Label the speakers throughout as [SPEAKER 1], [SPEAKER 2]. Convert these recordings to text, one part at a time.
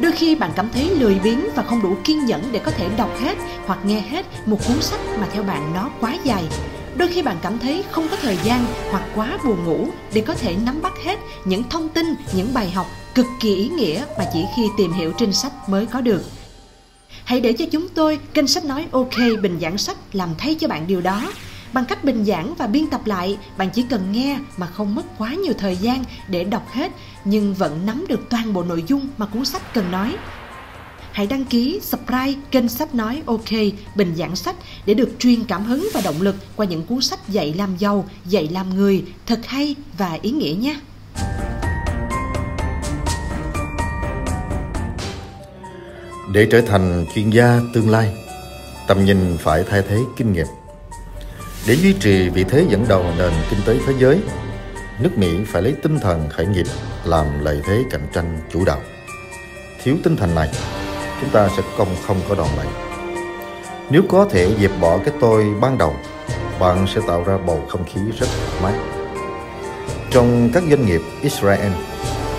[SPEAKER 1] Đôi khi bạn cảm thấy lười biếng và không đủ kiên nhẫn để có thể đọc hết hoặc nghe hết một cuốn sách mà theo bạn nó quá dài. Đôi khi bạn cảm thấy không có thời gian hoặc quá buồn ngủ để có thể nắm bắt hết những thông tin, những bài học cực kỳ ý nghĩa mà chỉ khi tìm hiểu trên sách mới có được. Hãy để cho chúng tôi, kênh sách nói OK bình giảng sách làm thay cho bạn điều đó. Bằng cách bình giảng và biên tập lại, bạn chỉ cần nghe mà không mất quá nhiều thời gian để đọc hết nhưng vẫn nắm được toàn bộ nội dung mà cuốn sách cần nói. Hãy đăng ký, subscribe kênh sách nói OK bình giảng sách để được truyền cảm hứng và động lực qua những cuốn sách dạy làm giàu, dạy làm người thật hay và ý nghĩa nhé.
[SPEAKER 2] Để trở thành chuyên gia tương lai, tầm nhìn phải thay thế kinh nghiệm. Để duy trì vị thế dẫn đầu nền kinh tế thế giới, nước Mỹ phải lấy tinh thần khởi nghiệp làm lợi thế cạnh tranh chủ đạo. Thiếu tinh thần này, chúng ta sẽ không không có đòn bẩy. Nếu có thể dẹp bỏ cái tôi ban đầu, bạn sẽ tạo ra bầu không khí rất thoải mái. Trong các doanh nghiệp Israel,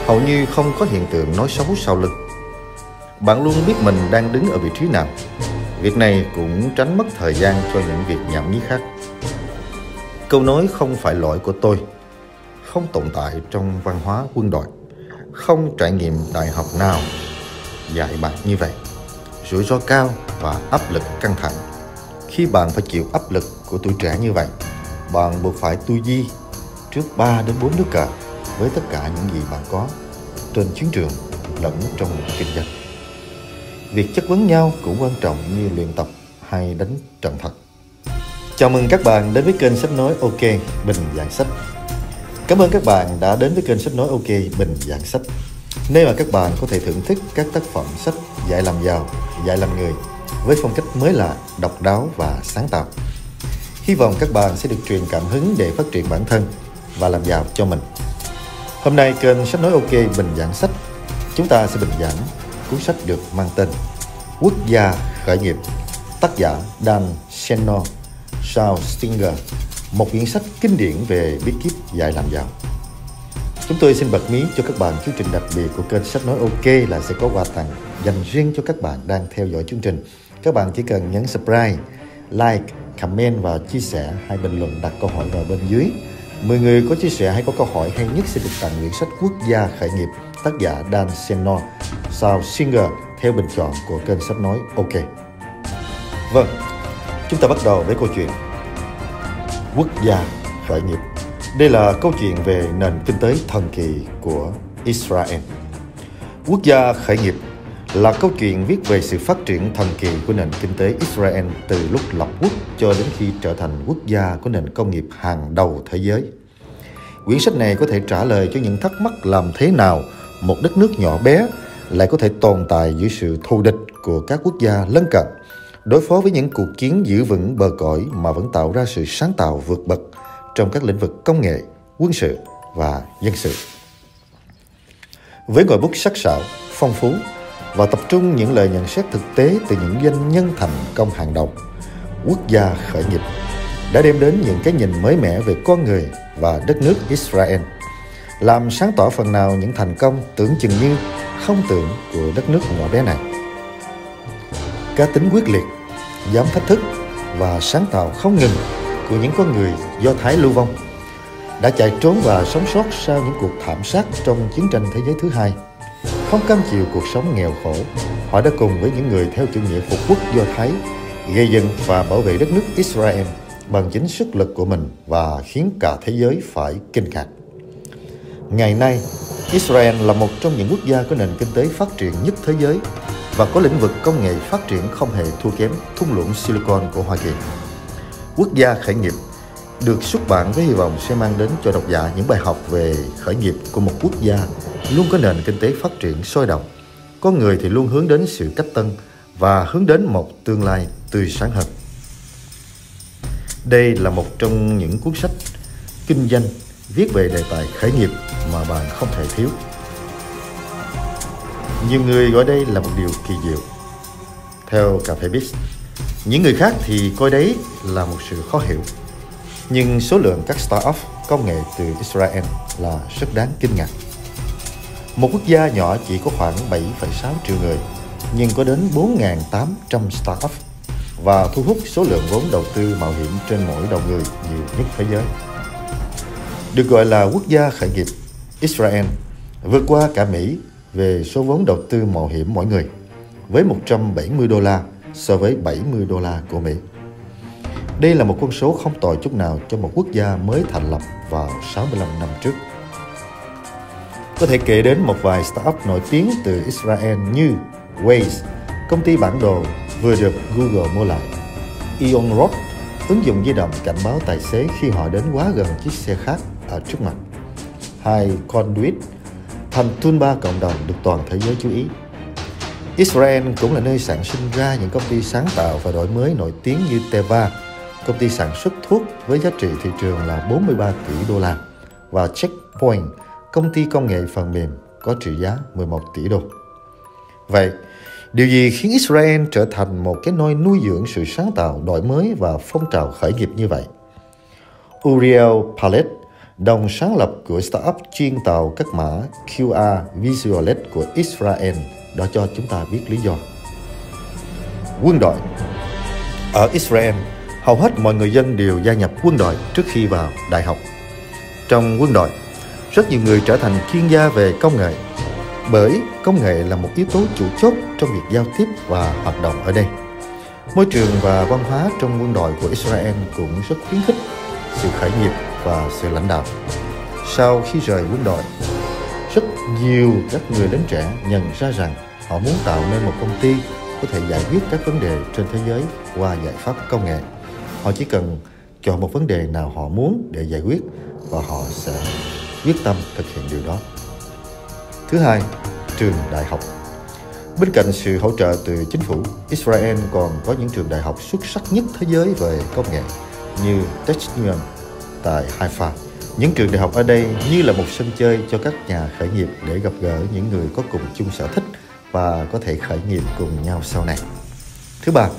[SPEAKER 2] hầu như không có hiện tượng nói xấu sau lưng bạn luôn biết mình đang đứng ở vị trí nào. Việc này cũng tránh mất thời gian cho những việc nhảm nhí khác. Câu nói không phải lỗi của tôi, không tồn tại trong văn hóa quân đội, không trải nghiệm đại học nào dạy bạn như vậy. Rủi ro cao và áp lực căng thẳng. Khi bạn phải chịu áp lực của tuổi trẻ như vậy, bạn buộc phải tu di trước 3 đến 4 nước cờ với tất cả những gì bạn có trên chiến trường lẫn trong kinh doanh. Việc chất vấn nhau cũng quan trọng như luyện tập hay đánh trận thật. Chào mừng các bạn đến với kênh sách nói OK Bình dạng Sách. Cảm ơn các bạn đã đến với kênh sách nói OK Bình Giảng Sách. Nơi mà các bạn có thể thưởng thức các tác phẩm sách dạy làm giàu, dạy làm người với phong cách mới lạ, độc đáo và sáng tạo. Hy vọng các bạn sẽ được truyền cảm hứng để phát triển bản thân và làm giàu cho mình. Hôm nay kênh sách nói OK Bình Giảng Sách chúng ta sẽ bình giảng cuốn sách được mang tên Quốc gia khởi nghiệp tác giả Dan Seno Charles Stinger một quyển sách kinh điển về bí kíp dạy làm giàu Chúng tôi xin bật mí cho các bạn chương trình đặc biệt của kênh Sách Nói OK là sẽ có quà tặng dành riêng cho các bạn đang theo dõi chương trình. Các bạn chỉ cần nhấn subscribe, like, comment và chia sẻ hay bình luận đặt câu hỏi vào bên dưới. 10 người có chia sẻ hay có câu hỏi hay nhất sẽ được tặng quyển sách Quốc gia khởi nghiệp tác giả Dan Senor sao Singer theo bình chọn của kênh sách nói OK. Vâng, chúng ta bắt đầu với câu chuyện Quốc gia khởi nghiệp. Đây là câu chuyện về nền kinh tế thần kỳ của Israel. Quốc gia khởi nghiệp là câu chuyện viết về sự phát triển thần kỳ của nền kinh tế Israel từ lúc lập quốc cho đến khi trở thành quốc gia có nền công nghiệp hàng đầu thế giới. Quyển sách này có thể trả lời cho những thắc mắc làm thế nào một đất nước nhỏ bé lại có thể tồn tại dưới sự thù địch của các quốc gia lân cận, đối phó với những cuộc chiến giữ vững bờ cõi mà vẫn tạo ra sự sáng tạo vượt bậc trong các lĩnh vực công nghệ, quân sự và dân sự. Với ngòi bút sắc sảo, phong phú và tập trung những lời nhận xét thực tế từ những doanh nhân thành công hàng đầu, quốc gia khởi nghiệp đã đem đến những cái nhìn mới mẻ về con người và đất nước Israel – làm sáng tỏ phần nào những thành công tưởng chừng như không tưởng của đất nước nhỏ bé này. Cá tính quyết liệt, dám thách thức và sáng tạo không ngừng của những con người do Thái lưu vong đã chạy trốn và sống sót sau những cuộc thảm sát trong chiến tranh thế giới thứ hai. Không cam chịu cuộc sống nghèo khổ, họ đã cùng với những người theo chủ nghĩa phục quốc do Thái gây dựng và bảo vệ đất nước Israel bằng chính sức lực của mình và khiến cả thế giới phải kinh ngạc. Ngày nay, Israel là một trong những quốc gia có nền kinh tế phát triển nhất thế giới và có lĩnh vực công nghệ phát triển không hề thua kém thung lũng Silicon của Hoa Kỳ. Quốc gia khởi nghiệp được xuất bản với hy vọng sẽ mang đến cho độc giả những bài học về khởi nghiệp của một quốc gia luôn có nền kinh tế phát triển sôi động. Con người thì luôn hướng đến sự cách tân và hướng đến một tương lai tươi sáng hơn. Đây là một trong những cuốn sách kinh doanh viết về đề tài khởi nghiệp mà bạn không thể thiếu. Nhiều người gọi đây là một điều kỳ diệu. Theo Cà phê Biz, những người khác thì coi đấy là một sự khó hiểu. Nhưng số lượng các startup công nghệ từ Israel là rất đáng kinh ngạc. Một quốc gia nhỏ chỉ có khoảng 7,6 triệu người, nhưng có đến 4.800 startup và thu hút số lượng vốn đầu tư mạo hiểm trên mỗi đầu người nhiều nhất thế giới. Được gọi là quốc gia khởi nghiệp, Israel vượt qua cả Mỹ về số vốn đầu tư mạo hiểm mỗi người với 170 đô la so với 70 đô la của Mỹ. Đây là một con số không tồi chút nào cho một quốc gia mới thành lập vào 65 năm trước. Có thể kể đến một vài startup nổi tiếng từ Israel như Waze, công ty bản đồ vừa được Google mua lại. Ion Road, ứng dụng di động cảnh báo tài xế khi họ đến quá gần chiếc xe khác ở trước mặt. Hai Conduit, thành tool cộng đồng được toàn thế giới chú ý. Israel cũng là nơi sản sinh ra những công ty sáng tạo và đổi mới nổi tiếng như Teva, công ty sản xuất thuốc với giá trị thị trường là 43 tỷ đô la, và Checkpoint, công ty công nghệ phần mềm có trị giá 11 tỷ đô. Vậy, điều gì khiến Israel trở thành một cái nơi nuôi dưỡng sự sáng tạo, đổi mới và phong trào khởi nghiệp như vậy? Uriel Palet, đồng sáng lập của startup chuyên tạo các mã QR Visualet của Israel, đã cho chúng ta biết lý do. Quân đội Ở Israel, hầu hết mọi người dân đều gia nhập quân đội trước khi vào đại học. Trong quân đội, rất nhiều người trở thành chuyên gia về công nghệ bởi công nghệ là một yếu tố chủ chốt trong việc giao tiếp và hoạt động ở đây. Môi trường và văn hóa trong quân đội của Israel cũng rất khuyến khích sự khởi nghiệp và sự lãnh đạo. Sau khi rời quân đội, rất nhiều các người lính trẻ nhận ra rằng họ muốn tạo nên một công ty có thể giải quyết các vấn đề trên thế giới qua giải pháp công nghệ. Họ chỉ cần chọn một vấn đề nào họ muốn để giải quyết và họ sẽ quyết tâm thực hiện điều đó. Thứ hai, trường đại học. Bên cạnh sự hỗ trợ từ chính phủ, Israel còn có những trường đại học xuất sắc nhất thế giới về công nghệ như Technion tại Haifa. Những trường đại học ở đây như là một sân chơi cho các nhà khởi nghiệp để gặp gỡ những người có cùng chung sở thích và có thể khởi nghiệp cùng nhau sau này. Thứ ba,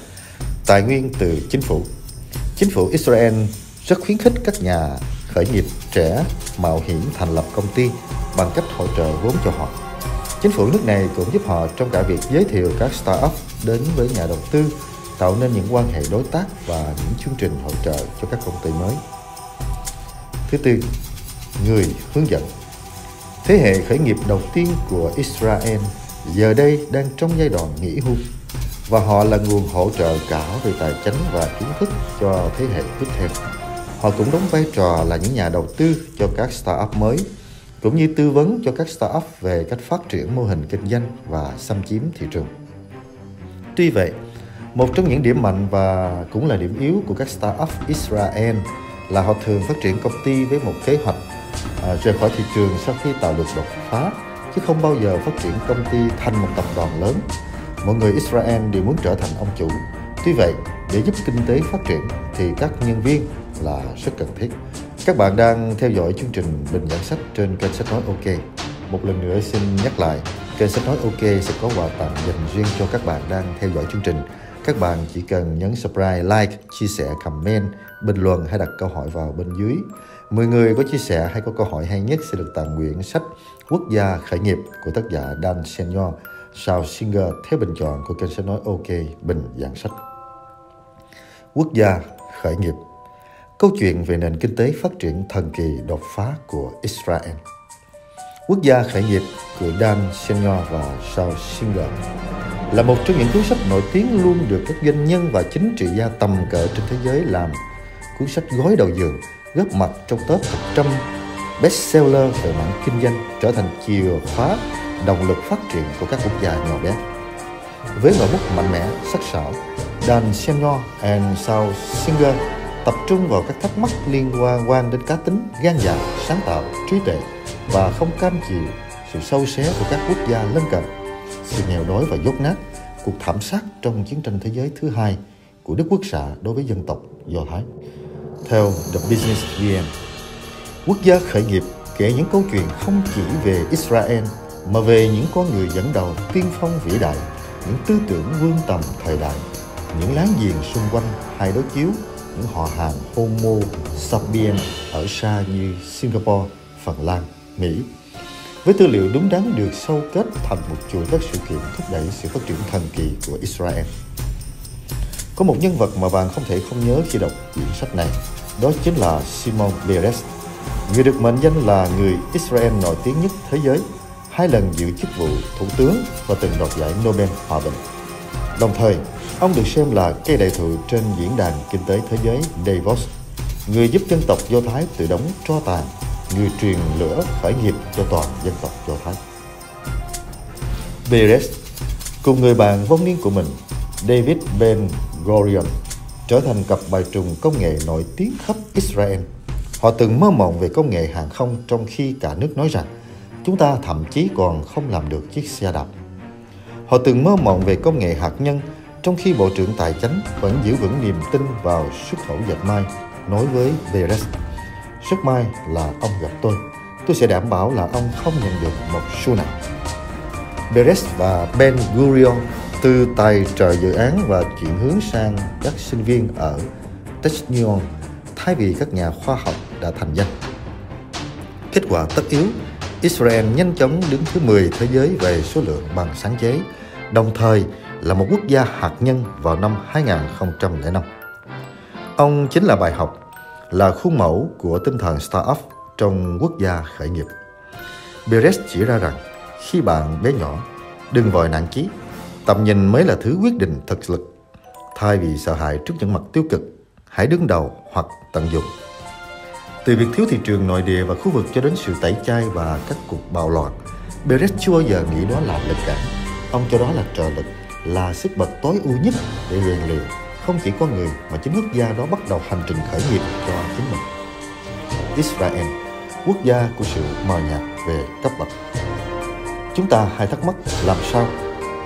[SPEAKER 2] tài nguyên từ chính phủ. Chính phủ Israel rất khuyến khích các nhà khởi nghiệp trẻ mạo hiểm thành lập công ty bằng cách hỗ trợ vốn cho họ. Chính phủ nước này cũng giúp họ trong cả việc giới thiệu các startup đến với nhà đầu tư, tạo nên những quan hệ đối tác và những chương trình hỗ trợ cho các công ty mới. Thứ tư, người hướng dẫn. Thế hệ khởi nghiệp đầu tiên của Israel giờ đây đang trong giai đoạn nghỉ hưu và họ là nguồn hỗ trợ cả về tài chính và kiến thức cho thế hệ tiếp theo. Họ cũng đóng vai trò là những nhà đầu tư cho các startup mới cũng như tư vấn cho các startup về cách phát triển mô hình kinh doanh và xâm chiếm thị trường. Tuy vậy, một trong những điểm mạnh và cũng là điểm yếu của các startup Israel là họ thường phát triển công ty với một kế hoạch à, rời khỏi thị trường sau khi tạo được đột phá chứ không bao giờ phát triển công ty thành một tập đoàn lớn. Mọi người Israel đều muốn trở thành ông chủ. Tuy vậy, để giúp kinh tế phát triển thì các nhân viên là rất cần thiết. Các bạn đang theo dõi chương trình Bình Giảng Sách trên kênh Sách Nói OK. Một lần nữa xin nhắc lại, kênh Sách Nói OK sẽ có quà tặng dành riêng cho các bạn đang theo dõi chương trình. Các bạn chỉ cần nhấn subscribe, like, chia sẻ, comment, bình luận hay đặt câu hỏi vào bên dưới. 10 người có chia sẻ hay có câu hỏi hay nhất sẽ được tặng quyển sách Quốc gia khởi nghiệp của tác giả Dan Senior, sau Singer theo bình chọn của kênh Sách Nói OK Bình Giảng Sách. Quốc gia khởi nghiệp Câu chuyện về nền kinh tế phát triển thần kỳ đột phá của Israel. Quốc gia khởi nghiệp của Dan Senior và Sao Singer là một trong những cuốn sách nổi tiếng luôn được các doanh nhân và chính trị gia tầm cỡ trên thế giới làm cuốn sách gói đầu giường góp mặt trong top 100 bestseller về mảng kinh doanh trở thành chìa khóa động lực phát triển của các quốc gia nhỏ bé. Với ngòi bút mạnh mẽ, sắc sảo, Dan Senior and Sao Singer tập trung vào các thắc mắc liên quan quan đến cá tính, gan dạ, sáng tạo, trí tuệ và không cam chịu sự sâu xé của các quốc gia lân cận, sự nghèo đói và dốt nát, cuộc thảm sát trong chiến tranh thế giới thứ hai của Đức Quốc xã đối với dân tộc Do Thái. Theo The Business VM. quốc gia khởi nghiệp kể những câu chuyện không chỉ về Israel mà về những con người dẫn đầu tiên phong vĩ đại, những tư tưởng vươn tầm thời đại, những láng giềng xung quanh hai đối chiếu những họ hàng Homo sapiens ở xa như Singapore, Phần Lan, Mỹ. với tư liệu đúng đắn được sâu kết thành một chuỗi các sự kiện thúc đẩy sự phát triển thần kỳ của Israel. Có một nhân vật mà bạn không thể không nhớ khi đọc quyển sách này, đó chính là Simon Peres, người được mệnh danh là người Israel nổi tiếng nhất thế giới, hai lần giữ chức vụ thủ tướng và từng đoạt giải Nobel Hòa bình. Đồng thời, ông được xem là cây đại thụ trên diễn đàn kinh tế thế giới Davos, người giúp dân tộc Do Thái tự đóng tro tàn, người truyền lửa khởi nghiệp cho toàn dân tộc Do Thái. Beres cùng người bạn vong niên của mình David Ben Gurion trở thành cặp bài trùng công nghệ nổi tiếng khắp Israel. Họ từng mơ mộng về công nghệ hàng không trong khi cả nước nói rằng chúng ta thậm chí còn không làm được chiếc xe đạp. Họ từng mơ mộng về công nghệ hạt nhân trong khi Bộ trưởng Tài chánh vẫn giữ vững niềm tin vào xuất khẩu dệt may, nói với Beres. Rất may là ông gặp tôi. Tôi sẽ đảm bảo là ông không nhận được một xu nào. Beres và Ben Gurion từ tài trợ dự án và chuyển hướng sang các sinh viên ở Technion thay vì các nhà khoa học đã thành danh. Kết quả tất yếu, Israel nhanh chóng đứng thứ 10 thế giới về số lượng bằng sáng chế, đồng thời là một quốc gia hạt nhân vào năm 2005. Ông chính là bài học, là khuôn mẫu của tinh thần start-up trong quốc gia khởi nghiệp. Beres chỉ ra rằng khi bạn bé nhỏ, đừng vội nản chí, tầm nhìn mới là thứ quyết định thực lực. Thay vì sợ hãi trước những mặt tiêu cực, hãy đứng đầu hoặc tận dụng. Từ việc thiếu thị trường nội địa và khu vực cho đến sự tẩy chay và các cuộc bạo loạn, Beres chưa bao giờ nghĩ đó là lực cản. Ông cho đó là trợ lực, là sức bật tối ưu nhất để rèn luyện không chỉ con người mà chính quốc gia đó bắt đầu hành trình khởi nghiệp cho chính mình. Israel, quốc gia của sự mờ nhạt về cấp bậc. Chúng ta hay thắc mắc làm sao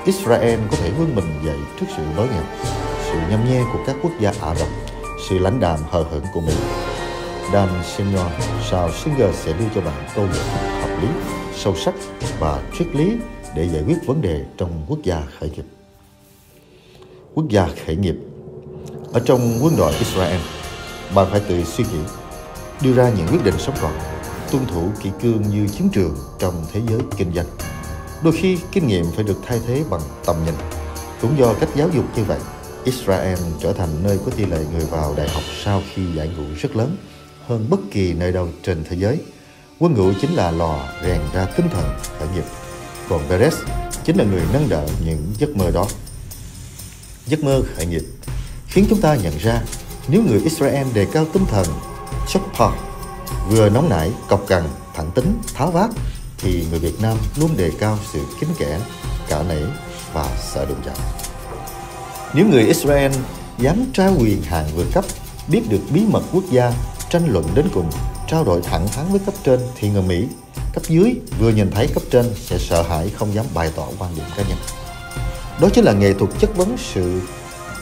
[SPEAKER 2] Israel có thể vươn mình dậy trước sự đói nghèo, sự nhâm nhe của các quốc gia Ả Rập, sự lãnh đạm hờ hững của Mỹ. Dan Senior sao Singer sẽ đưa cho bạn câu luận hợp lý, sâu sắc và triết lý để giải quyết vấn đề trong quốc gia khởi nghiệp. Quốc gia khởi nghiệp Ở trong quân đội Israel, bạn phải tự suy nghĩ, đưa ra những quyết định sống còn, tuân thủ kỷ cương như chiến trường trong thế giới kinh doanh. Đôi khi kinh nghiệm phải được thay thế bằng tầm nhìn. Cũng do cách giáo dục như vậy, Israel trở thành nơi có tỷ lệ người vào đại học sau khi giải ngũ rất lớn hơn bất kỳ nơi đâu trên thế giới. Quân ngũ chính là lò rèn ra tinh thần khởi nghiệp. Còn Perez chính là người nâng đỡ những giấc mơ đó. Giấc mơ khởi nghiệp khiến chúng ta nhận ra nếu người Israel đề cao tinh thần chokpa, vừa nóng nảy, cọc cằn, thẳng tính, tháo vát thì người Việt Nam luôn đề cao sự kính kẻ, cả nể và sợ đụng chạm. Nếu người Israel dám trao quyền hàng vượt cấp, biết được bí mật quốc gia, tranh luận đến cùng, trao đổi thẳng thắn với cấp trên thì người Mỹ, cấp dưới vừa nhìn thấy cấp trên sẽ sợ hãi không dám bày tỏ quan điểm cá nhân. Đó chính là nghệ thuật chất vấn sự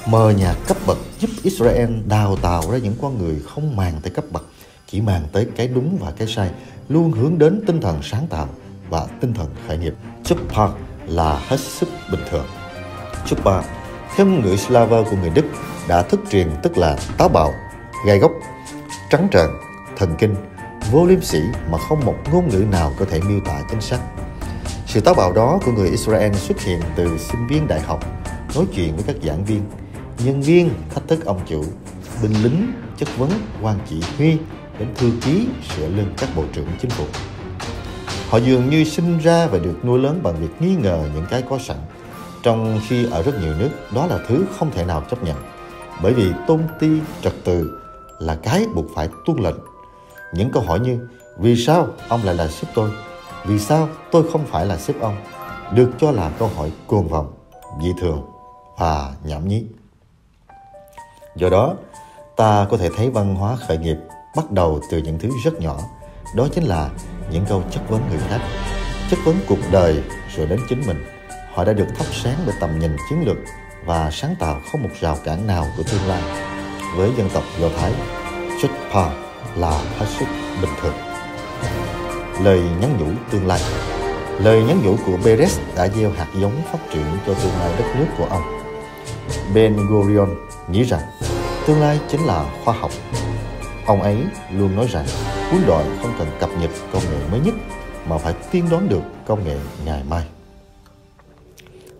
[SPEAKER 2] mờ nhạt cấp bậc giúp Israel đào tạo ra những con người không màng tới cấp bậc, chỉ màng tới cái đúng và cái sai, luôn hướng đến tinh thần sáng tạo và tinh thần khởi nghiệp. Chuppa là hết sức bình thường. Chuppa, theo ngữ Slava của người Đức, đã thức truyền tức là táo bạo, gai góc, trắng trợn, thần kinh, vô liêm sỉ mà không một ngôn ngữ nào có thể miêu tả chính xác. Sự táo bạo đó của người Israel xuất hiện từ sinh viên đại học, nói chuyện với các giảng viên, nhân viên thách thức ông chủ, binh lính chất vấn quan chỉ huy đến thư ký sửa lưng các bộ trưởng chính phủ. Họ dường như sinh ra và được nuôi lớn bằng việc nghi ngờ những cái có sẵn, trong khi ở rất nhiều nước đó là thứ không thể nào chấp nhận, bởi vì tôn ti trật tự là cái buộc phải tuân lệnh. Những câu hỏi như vì sao ông lại là sếp tôi? Vì sao tôi không phải là sếp ông? Được cho là câu hỏi cuồng vọng, dị thường và nhảm nhí. Do đó, ta có thể thấy văn hóa khởi nghiệp bắt đầu từ những thứ rất nhỏ, đó chính là những câu chất vấn người khác, chất vấn cuộc đời rồi đến chính mình. Họ đã được thắp sáng bởi tầm nhìn chiến lược và sáng tạo không một rào cản nào của tương lai. Với dân tộc Do Thái, Chutpa là hết sức bình thường. Lời nhắn nhủ tương lai Lời nhắn nhủ của Beres đã gieo hạt giống phát triển cho tương lai đất nước của ông. Ben Gurion nghĩ rằng tương lai chính là khoa học. Ông ấy luôn nói rằng quân đội không cần cập nhật công nghệ mới nhất mà phải tiên đoán được công nghệ ngày mai.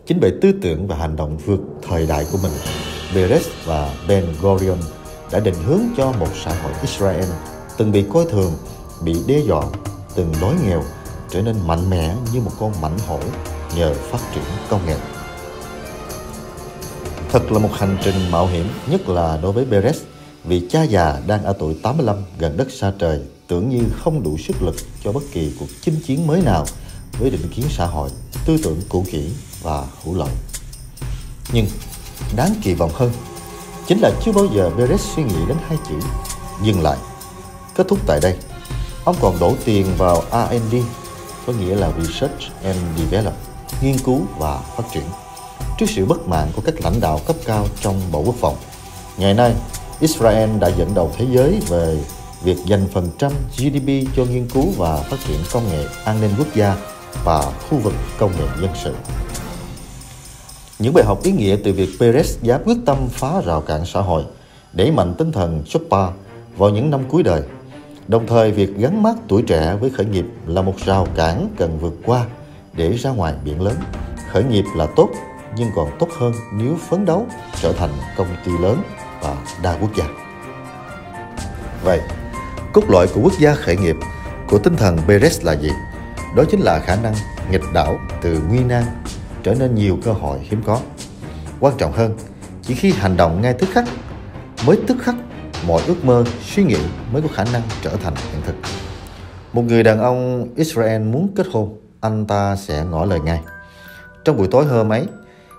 [SPEAKER 2] Chính bởi tư tưởng và hành động vượt thời đại của mình, Beres và Ben Gurion đã định hướng cho một xã hội Israel từng bị coi thường, bị đe dọa, từng đói nghèo trở nên mạnh mẽ như một con mãnh hổ nhờ phát triển công nghệ. Thật là một hành trình mạo hiểm, nhất là đối với Beres, vì cha già đang ở tuổi 85 gần đất xa trời tưởng như không đủ sức lực cho bất kỳ cuộc chinh chiến mới nào với định kiến xã hội, tư tưởng cũ kỹ và hữu lợi. Nhưng đáng kỳ vọng hơn chính là chưa bao giờ Beres suy nghĩ đến hai chữ dừng lại. Kết thúc tại đây, ông còn đổ tiền vào R&D, có nghĩa là Research and Develop, nghiên cứu và phát triển. Trước sự bất mãn của các lãnh đạo cấp cao trong Bộ Quốc phòng, ngày nay Israel đã dẫn đầu thế giới về việc dành phần trăm GDP cho nghiên cứu và phát triển công nghệ an ninh quốc gia và khu vực công nghệ dân sự. Những bài học ý nghĩa từ việc Perez dám quyết tâm phá rào cản xã hội, đẩy mạnh tinh thần Choppa vào những năm cuối đời. Đồng thời, việc gắn mắt tuổi trẻ với khởi nghiệp là một rào cản cần vượt qua để ra ngoài biển lớn. Khởi nghiệp là tốt, nhưng còn tốt hơn nếu phấn đấu trở thành công ty lớn và đa quốc gia. Vậy, cốt lõi của quốc gia khởi nghiệp của tinh thần Beres là gì? Đó chính là khả năng nghịch đảo từ nguy nan trở nên nhiều cơ hội hiếm có. Quan trọng hơn, chỉ khi hành động ngay tức khắc mới tức khắc mọi ước mơ, suy nghĩ mới có khả năng trở thành hiện thực. Một người đàn ông Israel muốn kết hôn, anh ta sẽ ngỏ lời ngay. Trong buổi tối hôm ấy,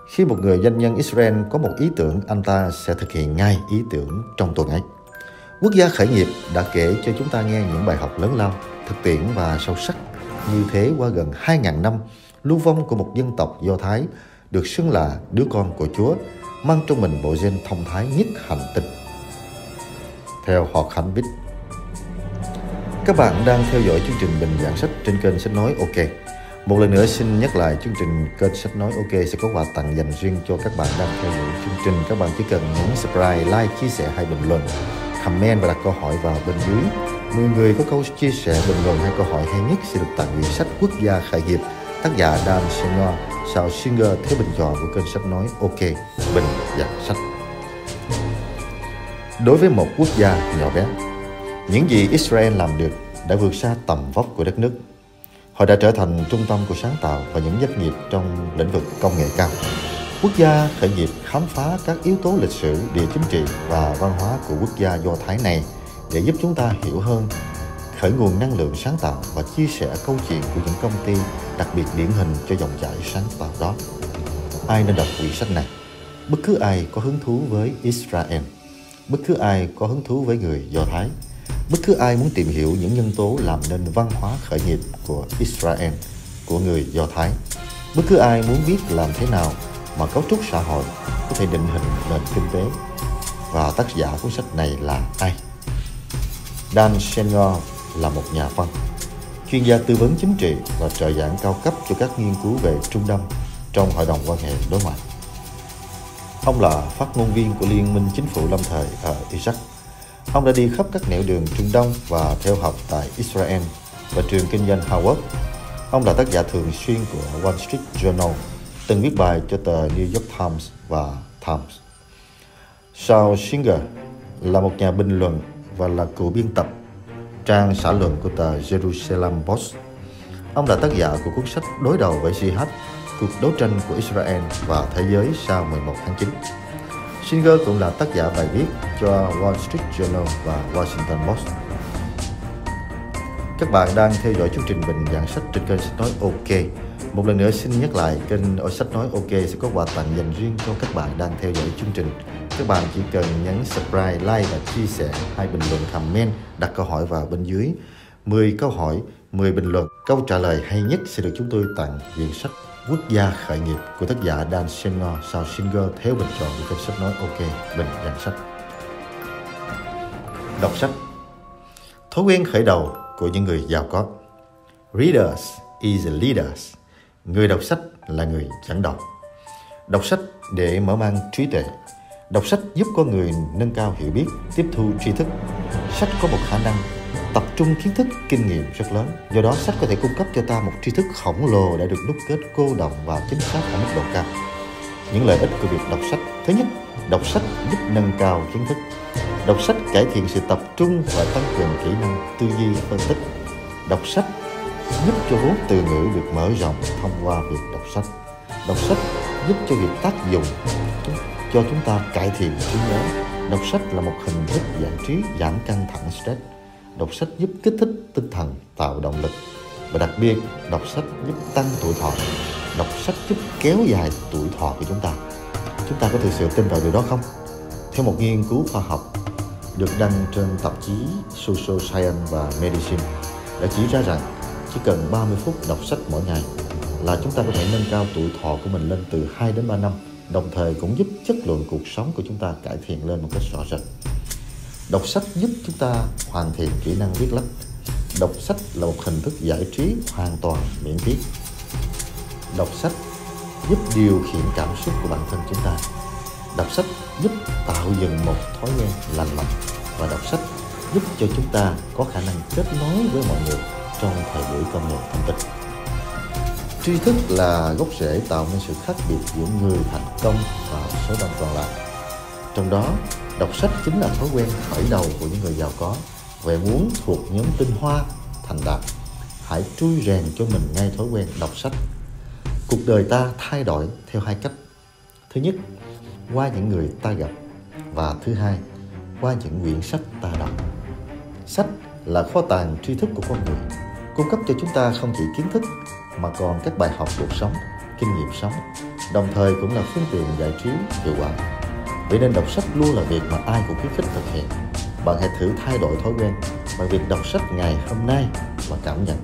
[SPEAKER 2] khi một người doanh nhân Israel có một ý tưởng, anh ta sẽ thực hiện ngay ý tưởng trong tuần ấy. Quốc gia khởi nghiệp đã kể cho chúng ta nghe những bài học lớn lao, thực tiễn và sâu sắc như thế qua gần 2.000 năm lưu vong của một dân tộc Do Thái được xưng là đứa con của Chúa, mang trong mình bộ gen thông thái nhất hành tinh. Theo họ Khánh Bích Các bạn đang theo dõi chương trình Bình giảng sách trên kênh Sách Nói OK. Một lần nữa xin nhắc lại chương trình kênh sách nói OK sẽ có quà tặng dành riêng cho các bạn đang theo dõi chương trình. Các bạn chỉ cần nhấn subscribe, like, chia sẻ hay bình luận, comment và đặt câu hỏi vào bên dưới. 10 người có câu chia sẻ, bình luận hay câu hỏi hay nhất sẽ được tặng quyển sách Quốc gia khởi nghiệp tác giả Dan Senor sao singer theo bình chọn của kênh sách nói OK, bình dạng sách. Đối với một quốc gia nhỏ bé, những gì Israel làm được đã vượt xa tầm vóc của đất nước Họ đã trở thành trung tâm của sáng tạo và những doanh nghiệp trong lĩnh vực công nghệ cao. Quốc gia khởi nghiệp khám phá các yếu tố lịch sử, địa chính trị và văn hóa của quốc gia Do Thái này để giúp chúng ta hiểu hơn khởi nguồn năng lượng sáng tạo và chia sẻ câu chuyện của những công ty đặc biệt điển hình cho dòng chảy sáng tạo đó. Ai nên đọc quyển sách này? Bất cứ ai có hứng thú với Israel, bất cứ ai có hứng thú với người Do Thái Bất cứ ai muốn tìm hiểu những nhân tố làm nên văn hóa khởi nghiệp của Israel, của người Do Thái, bất cứ ai muốn biết làm thế nào mà cấu trúc xã hội có thể định hình nền kinh tế và tác giả cuốn sách này là ai? Dan Senior là một nhà văn, chuyên gia tư vấn chính trị và trợ giảng cao cấp cho các nghiên cứu về Trung Đông trong Hội đồng quan hệ đối ngoại. Ông là phát ngôn viên của Liên minh Chính phủ lâm thời ở Iraq Ông đã đi khắp các nẻo đường Trung Đông và theo học tại Israel và trường kinh doanh Harvard. Ông là tác giả thường xuyên của Wall Street Journal, từng viết bài cho tờ New York Times và Times. Saul Singer là một nhà bình luận và là cựu biên tập trang xã luận của tờ Jerusalem Post. Ông là tác giả của cuốn sách Đối đầu với jihad, cuộc đấu tranh của Israel và thế giới sau 11 tháng 9. Singer cũng là tác giả bài viết cho Wall Street Journal và Washington Post. Các bạn đang theo dõi chương trình bình giảng sách trên kênh Sách Nói OK. Một lần nữa xin nhắc lại kênh ở Sách Nói OK sẽ có quà tặng dành riêng cho các bạn đang theo dõi chương trình. Các bạn chỉ cần nhấn subscribe, like và chia sẻ hai bình luận comment, đặt câu hỏi vào bên dưới. 10 câu hỏi, 10 bình luận, câu trả lời hay nhất sẽ được chúng tôi tặng diện sách Quốc gia khởi nghiệp của tác giả Dan Senor sau Singer theo bình chọn của kênh sách nói. OK bình danh sách. Đọc sách. Thói quen khởi đầu của những người giàu có. Readers is leaders. Người đọc sách là người dẫn đầu. Đọc sách để mở mang trí tuệ. Đọc sách giúp con người nâng cao hiểu biết, tiếp thu tri thức. Sách có một khả năng tập trung kiến thức, kinh nghiệm rất lớn. Do đó, sách có thể cung cấp cho ta một tri thức khổng lồ đã được đúc kết cô động và chính xác ở mức độ cao. Những lợi ích của việc đọc sách. Thứ nhất, đọc sách giúp nâng cao kiến thức. Đọc sách cải thiện sự tập trung và tăng cường kỹ năng tư duy phân tích. Đọc sách giúp cho vốn từ ngữ được mở rộng thông qua việc đọc sách. Đọc sách giúp cho việc tác dụng cho chúng ta cải thiện trí nhớ. Đọc sách là một hình thức giải trí giảm căng thẳng stress. Đọc sách giúp kích thích tinh thần, tạo động lực. Và đặc biệt, đọc sách giúp tăng tuổi thọ. Đọc sách giúp kéo dài tuổi thọ của chúng ta. Chúng ta có thực sự tin vào điều đó không? Theo một nghiên cứu khoa học được đăng trên tạp chí Social Science và Medicine đã chỉ ra rằng chỉ cần 30 phút đọc sách mỗi ngày là chúng ta có thể nâng cao tuổi thọ của mình lên từ 2 đến 3 năm, đồng thời cũng giúp chất lượng cuộc sống của chúng ta cải thiện lên một cách rõ rệt. Đọc sách giúp chúng ta hoàn thiện kỹ năng viết lách. Đọc sách là một hình thức giải trí hoàn toàn miễn phí. Đọc sách giúp điều khiển cảm xúc của bản thân chúng ta. Đọc sách giúp tạo dựng một thói quen lành mạnh và đọc sách giúp cho chúng ta có khả năng kết nối với mọi người trong thời buổi công nghệ thông tin. Tri thức là gốc rễ tạo nên sự khác biệt giữa người thành công và số đông còn lại. Trong đó, đọc sách chính là thói quen khởi đầu của những người giàu có. Về muốn thuộc nhóm tinh hoa, thành đạt, hãy trui rèn cho mình ngay thói quen đọc sách. Cuộc đời ta thay đổi theo hai cách. Thứ nhất, qua những người ta gặp và thứ hai, qua những quyển sách ta đọc. Sách là kho tàng tri thức của con người, cung cấp cho chúng ta không chỉ kiến thức mà còn các bài học cuộc sống, kinh nghiệm sống, đồng thời cũng là phương tiện giải trí hiệu quả. Vậy nên đọc sách luôn là việc mà ai cũng khuyến khích thực hiện. Bạn hãy thử thay đổi thói quen bằng việc đọc sách ngày hôm nay và cảm nhận.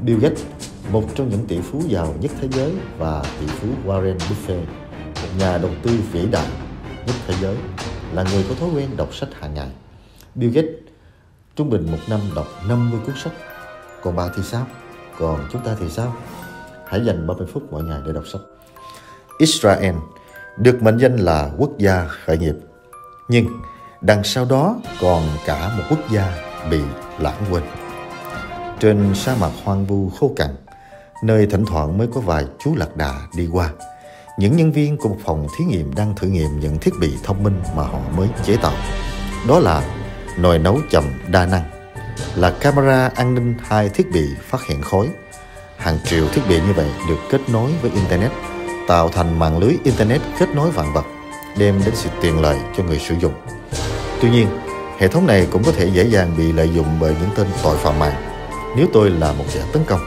[SPEAKER 2] Bill Gates, một trong những tỷ phú giàu nhất thế giới và tỷ phú Warren Buffett, một nhà đầu tư vĩ đại nhất thế giới, là người có thói quen đọc sách hàng ngày. Bill Gates trung bình một năm đọc 50 cuốn sách. Còn bạn thì sao? Còn chúng ta thì sao? Hãy dành 30 phút mỗi ngày để đọc sách. Israel được mệnh danh là quốc gia khởi nghiệp. Nhưng đằng sau đó còn cả một quốc gia bị lãng quên. Trên sa mạc hoang vu khô cằn, nơi thỉnh thoảng mới có vài chú lạc đà đi qua, những nhân viên của một phòng thí nghiệm đang thử nghiệm những thiết bị thông minh mà họ mới chế tạo. Đó là nồi nấu chậm đa năng, là camera an ninh hai thiết bị phát hiện khói. Hàng triệu thiết bị như vậy được kết nối với Internet, tạo thành mạng lưới Internet kết nối vạn vật, đem đến sự tiện lợi cho người sử dụng. Tuy nhiên, hệ thống này cũng có thể dễ dàng bị lợi dụng bởi những tên tội phạm mạng. Nếu tôi là một kẻ tấn công,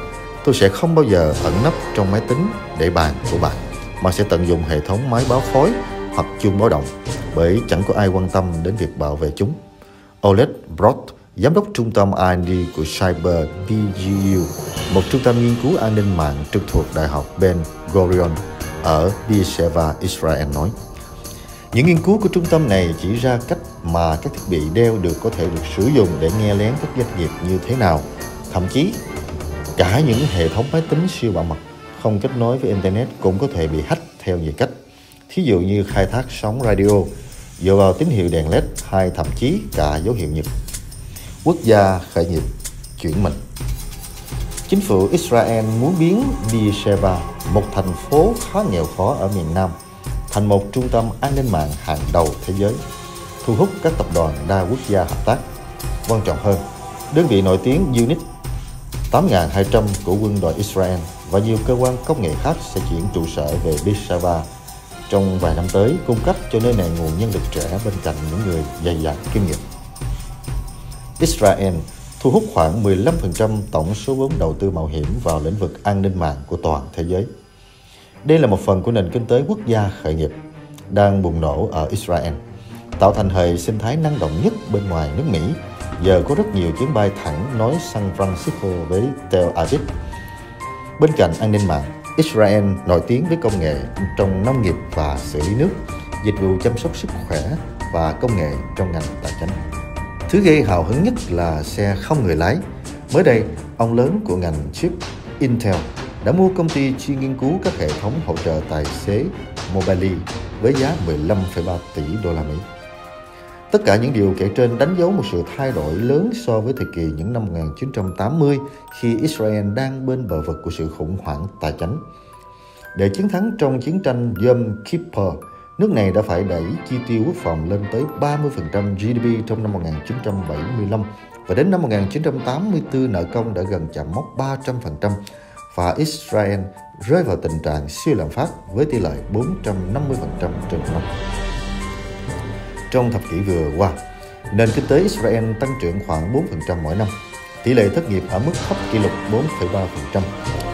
[SPEAKER 2] tôi sẽ không bao giờ ẩn nấp trong máy tính để bàn của bạn, mà sẽ tận dụng hệ thống máy báo khói hoặc chuông báo động, bởi chẳng có ai quan tâm đến việc bảo vệ chúng. Oleg Brod, giám đốc trung tâm R&D của Cyber BGU, một trung tâm nghiên cứu an ninh mạng trực thuộc Đại học Ben Gurion ở Beersheba, Israel nói. Những nghiên cứu của trung tâm này chỉ ra cách mà các thiết bị đeo được có thể được sử dụng để nghe lén các doanh nghiệp như thế nào. Thậm chí, cả những hệ thống máy tính siêu bảo mật không kết nối với Internet cũng có thể bị hack theo nhiều cách. Thí dụ như khai thác sóng radio, dựa vào tín hiệu đèn LED hay thậm chí cả dấu hiệu nhịp. Quốc gia khởi nghiệp chuyển mình Chính phủ Israel muốn biến Beersheba, một thành phố khá nghèo khó ở miền Nam, thành một trung tâm an ninh mạng hàng đầu thế giới, thu hút các tập đoàn đa quốc gia hợp tác. Quan trọng hơn, đơn vị nổi tiếng Unit 8.200 của quân đội Israel và nhiều cơ quan công nghệ khác sẽ chuyển trụ sở về Beersheba trong vài năm tới cung cấp cho nơi này nguồn nhân lực trẻ bên cạnh những người dày dặn kinh nghiệm. Israel thu hút khoảng 15% tổng số vốn đầu tư mạo hiểm vào lĩnh vực an ninh mạng của toàn thế giới. Đây là một phần của nền kinh tế quốc gia khởi nghiệp đang bùng nổ ở Israel, tạo thành hệ sinh thái năng động nhất bên ngoài nước Mỹ. Giờ có rất nhiều chuyến bay thẳng nối San Francisco với Tel Aviv. Bên cạnh an ninh mạng, Israel nổi tiếng với công nghệ trong nông nghiệp và xử lý nước, dịch vụ chăm sóc sức khỏe và công nghệ trong ngành tài chính. Thứ gây hào hứng nhất là xe không người lái. Mới đây, ông lớn của ngành chip Intel đã mua công ty chuyên nghiên cứu các hệ thống hỗ trợ tài xế Mobile với giá 15,3 tỷ đô la Mỹ. Tất cả những điều kể trên đánh dấu một sự thay đổi lớn so với thời kỳ những năm 1980 khi Israel đang bên bờ vực của sự khủng hoảng tài chính. Để chiến thắng trong chiến tranh Yom Kippur, nước này đã phải đẩy chi tiêu quốc phòng lên tới 30% GDP trong năm 1975 và đến năm 1984 nợ công đã gần chạm mốc 300% và Israel rơi vào tình trạng siêu lạm phát với tỷ lệ 450% trên năm. Trong thập kỷ vừa qua, nền kinh tế Israel tăng trưởng khoảng 4% mỗi năm. Tỷ lệ thất nghiệp ở mức thấp kỷ lục 4,3%.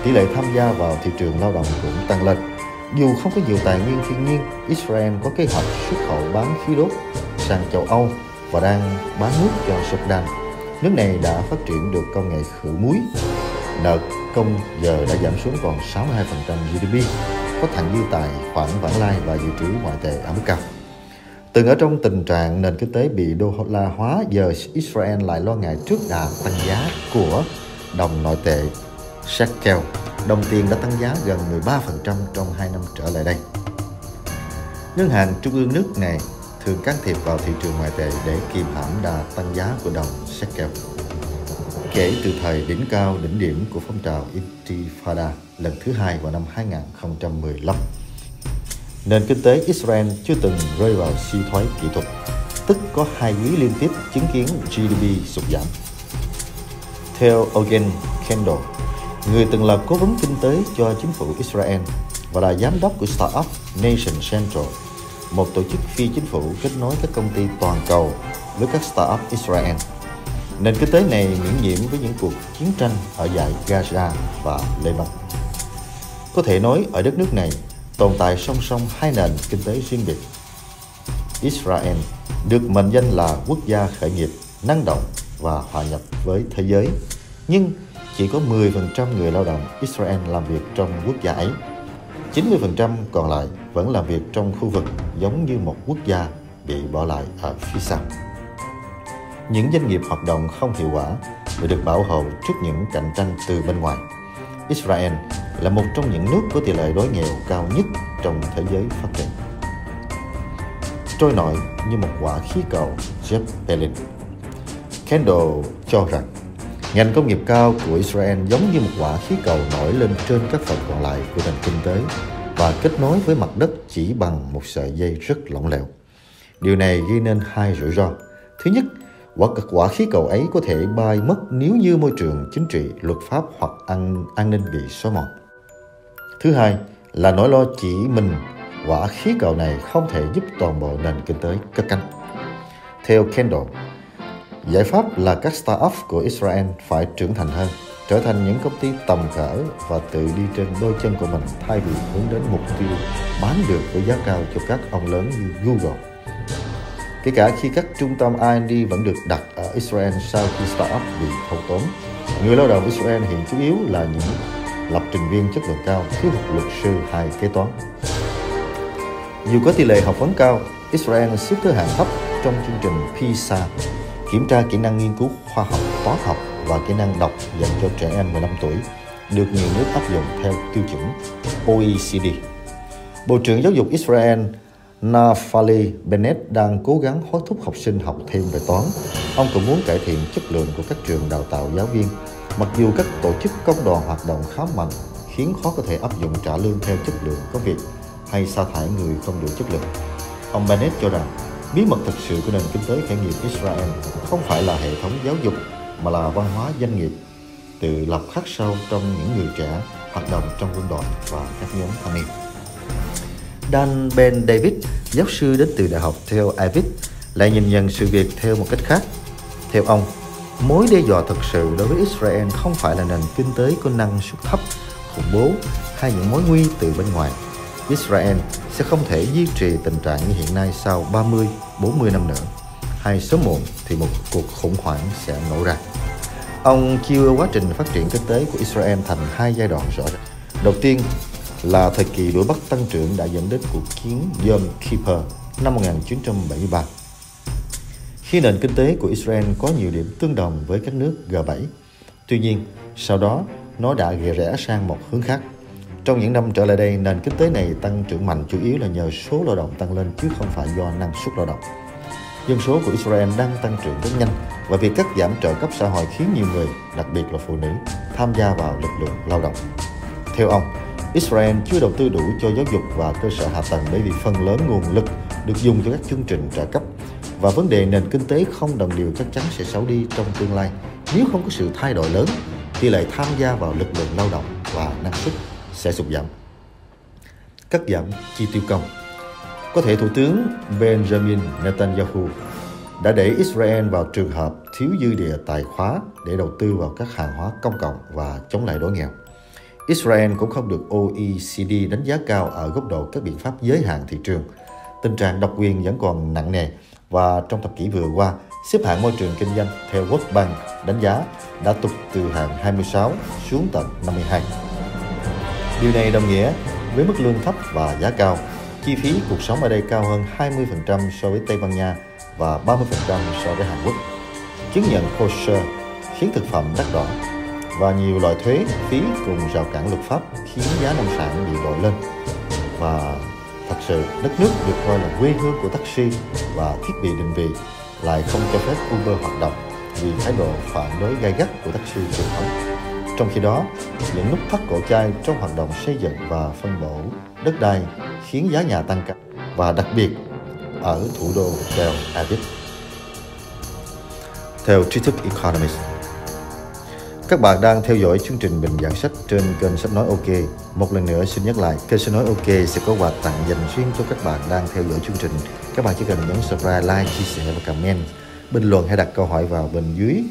[SPEAKER 2] Tỷ lệ tham gia vào thị trường lao động cũng tăng lên. Dù không có nhiều tài nguyên thiên nhiên, Israel có kế hoạch xuất khẩu bán khí đốt sang châu Âu và đang bán nước cho Sudan. Nước này đã phát triển được công nghệ khử muối. Nợ công giờ đã giảm xuống còn 62% GDP, có thặng dư tài, khoản vãng lai và dự trữ ngoại tệ ở mức cao. Từng ở trong tình trạng nền kinh tế bị đô la hóa, giờ Israel lại lo ngại trước đà tăng giá của đồng nội tệ shekel. Đồng tiền đã tăng giá gần 13% trong 2 năm trở lại đây. Ngân hàng trung ương nước này thường can thiệp vào thị trường ngoại tệ để kìm hãm đà tăng giá của đồng shekel. Kể từ thời đỉnh cao đỉnh điểm của phong trào Intifada lần thứ hai vào năm 2015 nền kinh tế Israel chưa từng rơi vào suy thoái kỹ thuật, tức có hai quý liên tiếp chứng kiến GDP sụt giảm. Theo Ogen Kendall, người từng là cố vấn kinh tế cho chính phủ Israel và là giám đốc của startup Nation Central, một tổ chức phi chính phủ kết nối các công ty toàn cầu với các startup Israel. Nền kinh tế này miễn nhiễm với những cuộc chiến tranh ở giải Gaza và Lebanon. Có thể nói ở đất nước này tồn tại song song hai nền kinh tế riêng biệt. Israel được mệnh danh là quốc gia khởi nghiệp, năng động và hòa nhập với thế giới, nhưng chỉ có 10% người lao động Israel làm việc trong quốc gia ấy. 90% còn lại vẫn làm việc trong khu vực giống như một quốc gia bị bỏ lại ở phía sau. Những doanh nghiệp hoạt động không hiệu quả và được bảo hộ trước những cạnh tranh từ bên ngoài. Israel là một trong những nước có tỷ lệ đói nghèo cao nhất trong thế giới phát triển. Trôi nổi như một quả khí cầu, Jeff Pelin. Kendall cho rằng ngành công nghiệp cao của Israel giống như một quả khí cầu nổi lên trên các phần còn lại của nền kinh tế và kết nối với mặt đất chỉ bằng một sợi dây rất lỏng lẻo. Điều này gây nên hai rủi ro. Thứ nhất, quả cực quả khí cầu ấy có thể bay mất nếu như môi trường chính trị, luật pháp hoặc an, an ninh bị xói mòn. Thứ hai là nỗi lo chỉ mình quả khí cầu này không thể giúp toàn bộ nền kinh tế cất cánh. Theo Kendall, giải pháp là các startup của Israel phải trưởng thành hơn, trở thành những công ty tầm cỡ và tự đi trên đôi chân của mình thay vì hướng đến mục tiêu bán được với giá cao cho các ông lớn như Google. Kể cả khi các trung tâm R&D vẫn được đặt ở Israel sau khi startup bị thâu tóm, người lao động Israel hiện chủ yếu là những lập trình viên chất lượng cao, thiếu hụt luật sư hay kế toán. Dù có tỷ lệ học vấn cao, Israel xếp thứ hạng thấp trong chương trình PISA, kiểm tra kỹ năng nghiên cứu khoa học, toán học và kỹ năng đọc dành cho trẻ em 15 tuổi, được nhiều nước áp dụng theo tiêu chuẩn OECD. Bộ trưởng Giáo dục Israel Naftali Bennett đang cố gắng hối thúc học sinh học thêm về toán. Ông cũng muốn cải thiện chất lượng của các trường đào tạo giáo viên Mặc dù các tổ chức công đoàn hoạt động khá mạnh khiến khó có thể áp dụng trả lương theo chất lượng công việc hay sa thải người không đủ chất lượng. Ông Bennett cho rằng bí mật thực sự của nền kinh tế khởi nghiệp Israel không phải là hệ thống giáo dục mà là văn hóa doanh nghiệp tự lập khắc sâu trong những người trẻ hoạt động trong quân đội và các nhóm thanh niên. Dan Ben David, giáo sư đến từ Đại học Tel Aviv, lại nhìn nhận sự việc theo một cách khác. Theo ông, Mối đe dọa thực sự đối với Israel không phải là nền kinh tế có năng suất thấp, khủng bố hay những mối nguy từ bên ngoài. Israel sẽ không thể duy trì tình trạng như hiện nay sau 30, 40 năm nữa. Hay sớm muộn thì một cuộc khủng hoảng sẽ nổ ra. Ông chia quá trình phát triển kinh tế của Israel thành hai giai đoạn rõ ràng. Đầu tiên là thời kỳ đuổi bắt tăng trưởng đã dẫn đến cuộc chiến Yom Kippur năm 1973 khi nền kinh tế của Israel có nhiều điểm tương đồng với các nước G7. Tuy nhiên, sau đó nó đã ghé rẽ sang một hướng khác. Trong những năm trở lại đây, nền kinh tế này tăng trưởng mạnh chủ yếu là nhờ số lao động tăng lên chứ không phải do năng suất lao động. Dân số của Israel đang tăng trưởng rất nhanh và việc cắt giảm trợ cấp xã hội khiến nhiều người, đặc biệt là phụ nữ, tham gia vào lực lượng lao động. Theo ông, Israel chưa đầu tư đủ cho giáo dục và cơ sở hạ tầng bởi vì phần lớn nguồn lực được dùng cho các chương trình trợ cấp và vấn đề nền kinh tế không đồng đều chắc chắn sẽ xấu đi trong tương lai nếu không có sự thay đổi lớn tỷ lệ tham gia vào lực lượng lao động và năng suất sẽ sụt giảm cắt giảm chi tiêu công có thể Thủ tướng Benjamin Netanyahu đã để Israel vào trường hợp thiếu dư địa tài khóa để đầu tư vào các hàng hóa công cộng và chống lại đói nghèo. Israel cũng không được OECD đánh giá cao ở góc độ các biện pháp giới hạn thị trường. Tình trạng độc quyền vẫn còn nặng nề và trong thập kỷ vừa qua, xếp hạng môi trường kinh doanh theo World Bank đánh giá đã tụt từ hạng 26 xuống tận 52. Điều này đồng nghĩa với mức lương thấp và giá cao, chi phí cuộc sống ở đây cao hơn 20% so với Tây Ban Nha và 30% so với Hàn Quốc. Chứng nhận kosher khiến thực phẩm đắt đỏ và nhiều loại thuế, phí cùng rào cản luật pháp khiến giá nông sản bị đội lên. Và thật sự đất nước được coi là quê hương của taxi và thiết bị định vị lại không cho phép Uber hoạt động vì thái độ phản đối gay gắt của taxi truyền thống. Trong khi đó, những nút thắt cổ chai trong hoạt động xây dựng và phân bổ đất đai khiến giá nhà tăng cao và đặc biệt ở thủ đô Tel Aviv. Theo tri thức Economist, các bạn đang theo dõi chương trình bình giảng sách trên kênh Sách Nói OK. Một lần nữa xin nhắc lại, kênh Sách Nói OK sẽ có quà tặng dành riêng cho các bạn đang theo dõi chương trình. Các bạn chỉ cần nhấn subscribe, like, chia sẻ và comment, bình luận hay đặt câu hỏi vào bên dưới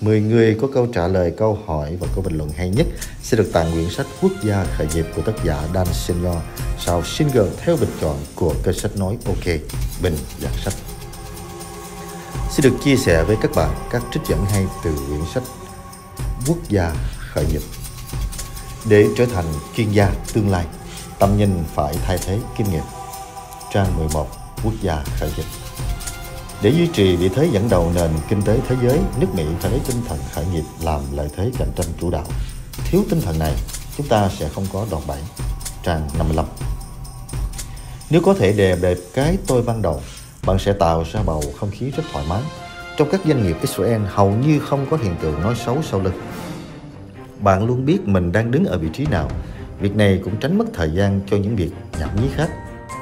[SPEAKER 2] 10 người có câu trả lời câu hỏi và có bình luận hay nhất sẽ được tặng quyển sách Quốc gia khởi nghiệp của tác giả Dan Senior sau single theo bình chọn của kênh sách nói OK Bình giảng sách. sẽ được chia sẻ với các bạn các trích dẫn hay từ quyển sách Quốc gia khởi nghiệp. Để trở thành chuyên gia tương lai, tầm nhìn phải thay thế kinh nghiệm. Trang 11 Quốc gia khởi nghiệp. Để duy trì vị thế dẫn đầu nền kinh tế thế giới, nước Mỹ phải lấy tinh thần khởi nghiệp làm lợi thế cạnh tranh chủ đạo. Thiếu tinh thần này, chúng ta sẽ không có đòn bẩy. Trang 55 Nếu có thể đè bẹp cái tôi ban đầu, bạn sẽ tạo ra bầu không khí rất thoải mái. Trong các doanh nghiệp Israel hầu như không có hiện tượng nói xấu sau lưng. Bạn luôn biết mình đang đứng ở vị trí nào. Việc này cũng tránh mất thời gian cho những việc nhảm nhí khác.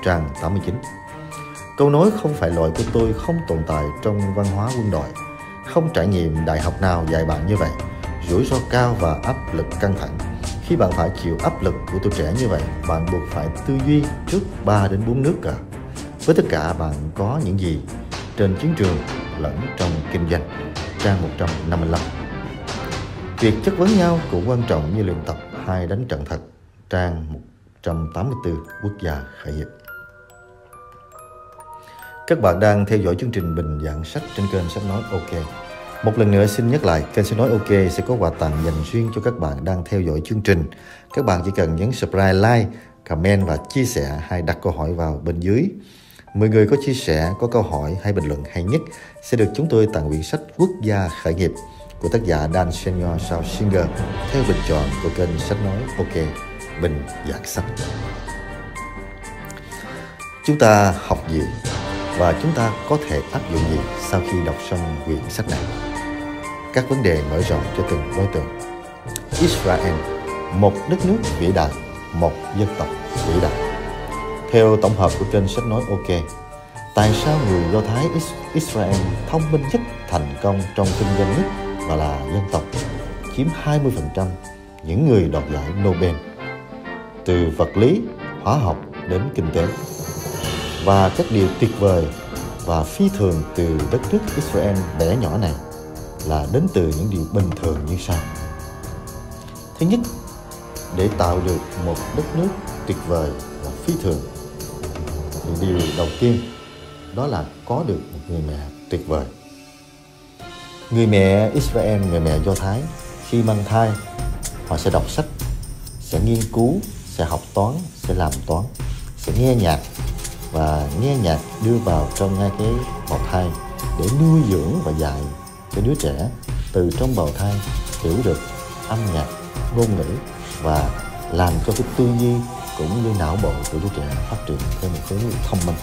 [SPEAKER 2] Trang 89 Câu nói không phải loại của tôi không tồn tại trong văn hóa quân đội. Không trải nghiệm đại học nào dạy bạn như vậy. Rủi ro cao và áp lực căng thẳng. Khi bạn phải chịu áp lực của tuổi trẻ như vậy, bạn buộc phải tư duy trước 3 đến 4 nước cả. Với tất cả bạn có những gì trên chiến trường lẫn trong kinh doanh. Trang 155 Việc chất vấn nhau cũng quan trọng như luyện tập hai đánh trận thật. Trang 184 Quốc gia khởi nghiệp các bạn đang theo dõi chương trình bình giảng sách trên kênh Sách Nói OK. Một lần nữa xin nhắc lại, kênh Sách Nói OK sẽ có quà tặng dành riêng cho các bạn đang theo dõi chương trình. Các bạn chỉ cần nhấn subscribe, like, comment và chia sẻ hay đặt câu hỏi vào bên dưới. 10 người có chia sẻ, có câu hỏi hay bình luận hay nhất sẽ được chúng tôi tặng quyển sách Quốc gia khởi nghiệp của tác giả Dan Senior Sao Singer theo bình chọn của kênh Sách Nói OK Bình Giảng Sách. Chúng ta học gì và chúng ta có thể áp dụng gì sau khi đọc xong quyển sách này. Các vấn đề mở rộng cho từng đối tượng. Israel, một đất nước vĩ đại, một dân tộc vĩ đại. Theo tổng hợp của kênh sách nói OK, tại sao người Do Thái Israel thông minh nhất thành công trong kinh doanh nhất và là dân tộc chiếm 20% những người đoạt giải Nobel từ vật lý, hóa học đến kinh tế và các điều tuyệt vời và phi thường từ đất nước Israel bé nhỏ này là đến từ những điều bình thường như sau. Thứ nhất, để tạo được một đất nước tuyệt vời và phi thường thì điều đầu tiên đó là có được một người mẹ tuyệt vời. Người mẹ Israel, người mẹ Do Thái khi mang thai họ sẽ đọc sách, sẽ nghiên cứu, sẽ học toán, sẽ làm toán, sẽ nghe nhạc và nghe nhạc đưa vào trong ngay cái bào thai để nuôi dưỡng và dạy cho đứa trẻ từ trong bào thai hiểu được âm nhạc, ngôn ngữ và làm cho cái tư duy cũng như não bộ của đứa trẻ phát triển theo một hướng thông minh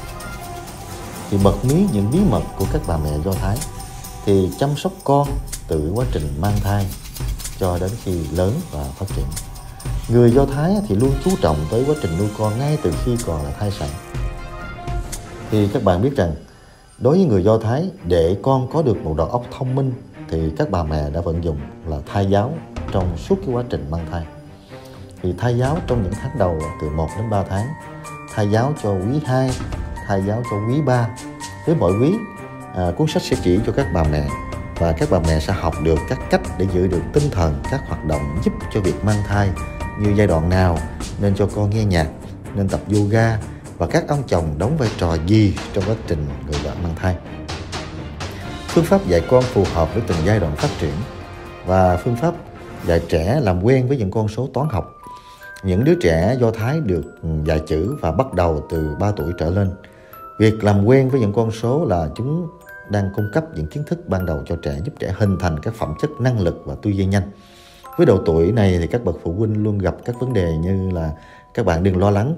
[SPEAKER 2] thì bật mí những bí mật của các bà mẹ Do Thái thì chăm sóc con từ quá trình mang thai cho đến khi lớn và phát triển. Người Do Thái thì luôn chú trọng tới quá trình nuôi con ngay từ khi còn là thai sản. Thì các bạn biết rằng đối với người Do Thái để con có được một đầu óc thông minh thì các bà mẹ đã vận dụng là thai giáo trong suốt cái quá trình mang thai. Thì thai giáo trong những tháng đầu từ 1 đến 3 tháng, thai giáo cho quý 2, thai giáo cho quý 3. Với mỗi quý, à, cuốn sách sẽ chỉ cho các bà mẹ và các bà mẹ sẽ học được các cách để giữ được tinh thần các hoạt động giúp cho việc mang thai như giai đoạn nào nên cho con nghe nhạc nên tập yoga và các ông chồng đóng vai trò gì trong quá trình người vợ mang thai. Phương pháp dạy con phù hợp với từng giai đoạn phát triển và phương pháp dạy trẻ làm quen với những con số toán học. Những đứa trẻ do thái được dạy chữ và bắt đầu từ 3 tuổi trở lên. Việc làm quen với những con số là chúng đang cung cấp những kiến thức ban đầu cho trẻ, giúp trẻ hình thành các phẩm chất, năng lực và tư duy nhanh. Với độ tuổi này thì các bậc phụ huynh luôn gặp các vấn đề như là các bạn đừng lo lắng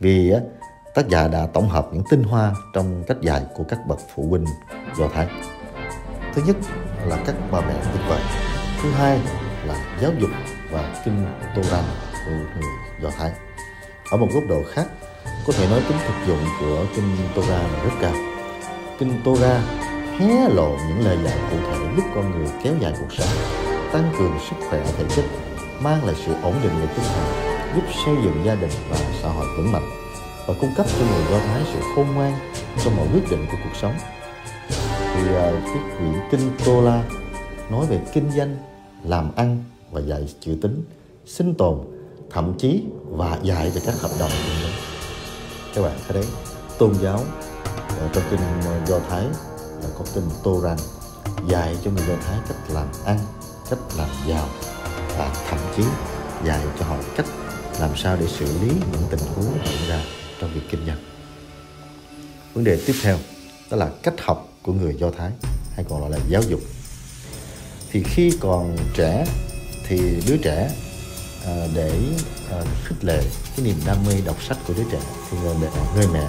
[SPEAKER 2] vì tác giả đã tổng hợp những tinh hoa trong cách dạy của các bậc phụ huynh Do Thái. Thứ nhất là các bà mẹ tuyệt vời. Thứ hai là giáo dục và kinh Torah của người Do Thái. Ở một góc độ khác, có thể nói tính thực dụng của kinh Torah là rất cao. Kinh Torah hé lộ những lời dạy cụ thể giúp con người kéo dài cuộc sống, tăng cường sức khỏe thể chất, mang lại sự ổn định về tinh thần, giúp xây dựng gia đình và xã hội vững mạnh và cung cấp cho người Do Thái sự khôn ngoan trong mọi quyết định của cuộc sống. Thì uh, cái quyển kinh Tô La nói về kinh doanh, làm ăn và dạy chữ tính, sinh tồn, thậm chí và dạy về các hợp đồng các bạn thấy đấy tôn giáo à, trong kinh à, Do Thái là có kinh Toran dạy cho người Do Thái cách làm ăn, cách làm giàu và thậm chí dạy cho họ cách làm sao để xử lý những tình huống diễn ra trong việc kinh doanh. Vấn đề tiếp theo đó là cách học của người Do Thái hay còn gọi là giáo dục. Thì khi còn trẻ thì đứa trẻ à, để à, khích lệ cái niềm đam mê đọc sách của đứa trẻ thì người mẹ, người mẹ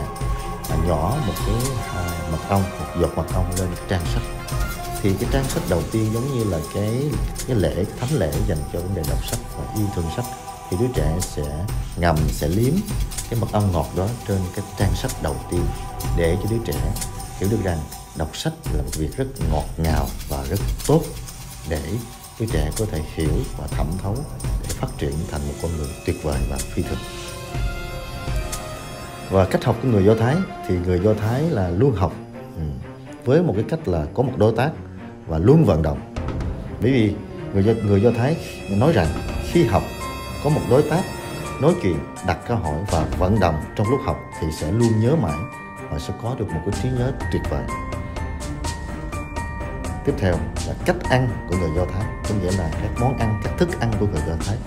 [SPEAKER 2] à, nhỏ một cái à, mật ong một giọt mật ong lên trang sách thì cái trang sách đầu tiên giống như là cái cái lễ thánh lễ dành cho vấn đề đọc sách và yêu thương sách thì đứa trẻ sẽ ngầm sẽ liếm cái mật ong ngọt đó trên cái trang sách đầu tiên để cho đứa trẻ hiểu được rằng đọc sách là một việc rất ngọt ngào và rất tốt để đứa trẻ có thể hiểu và thẩm thấu để phát triển thành một con người tuyệt vời và phi thường và cách học của người do thái thì người do thái là luôn học ừ, với một cái cách là có một đối tác và luôn vận động. Bởi vì người do, người do thái nói rằng khi học có một đối tác nói chuyện, đặt câu hỏi và vận động trong lúc học thì sẽ luôn nhớ mãi và sẽ có được một cái trí nhớ tuyệt vời. Tiếp theo là cách ăn của người do thái, có nghĩa là các món ăn, các thức ăn của người do thái.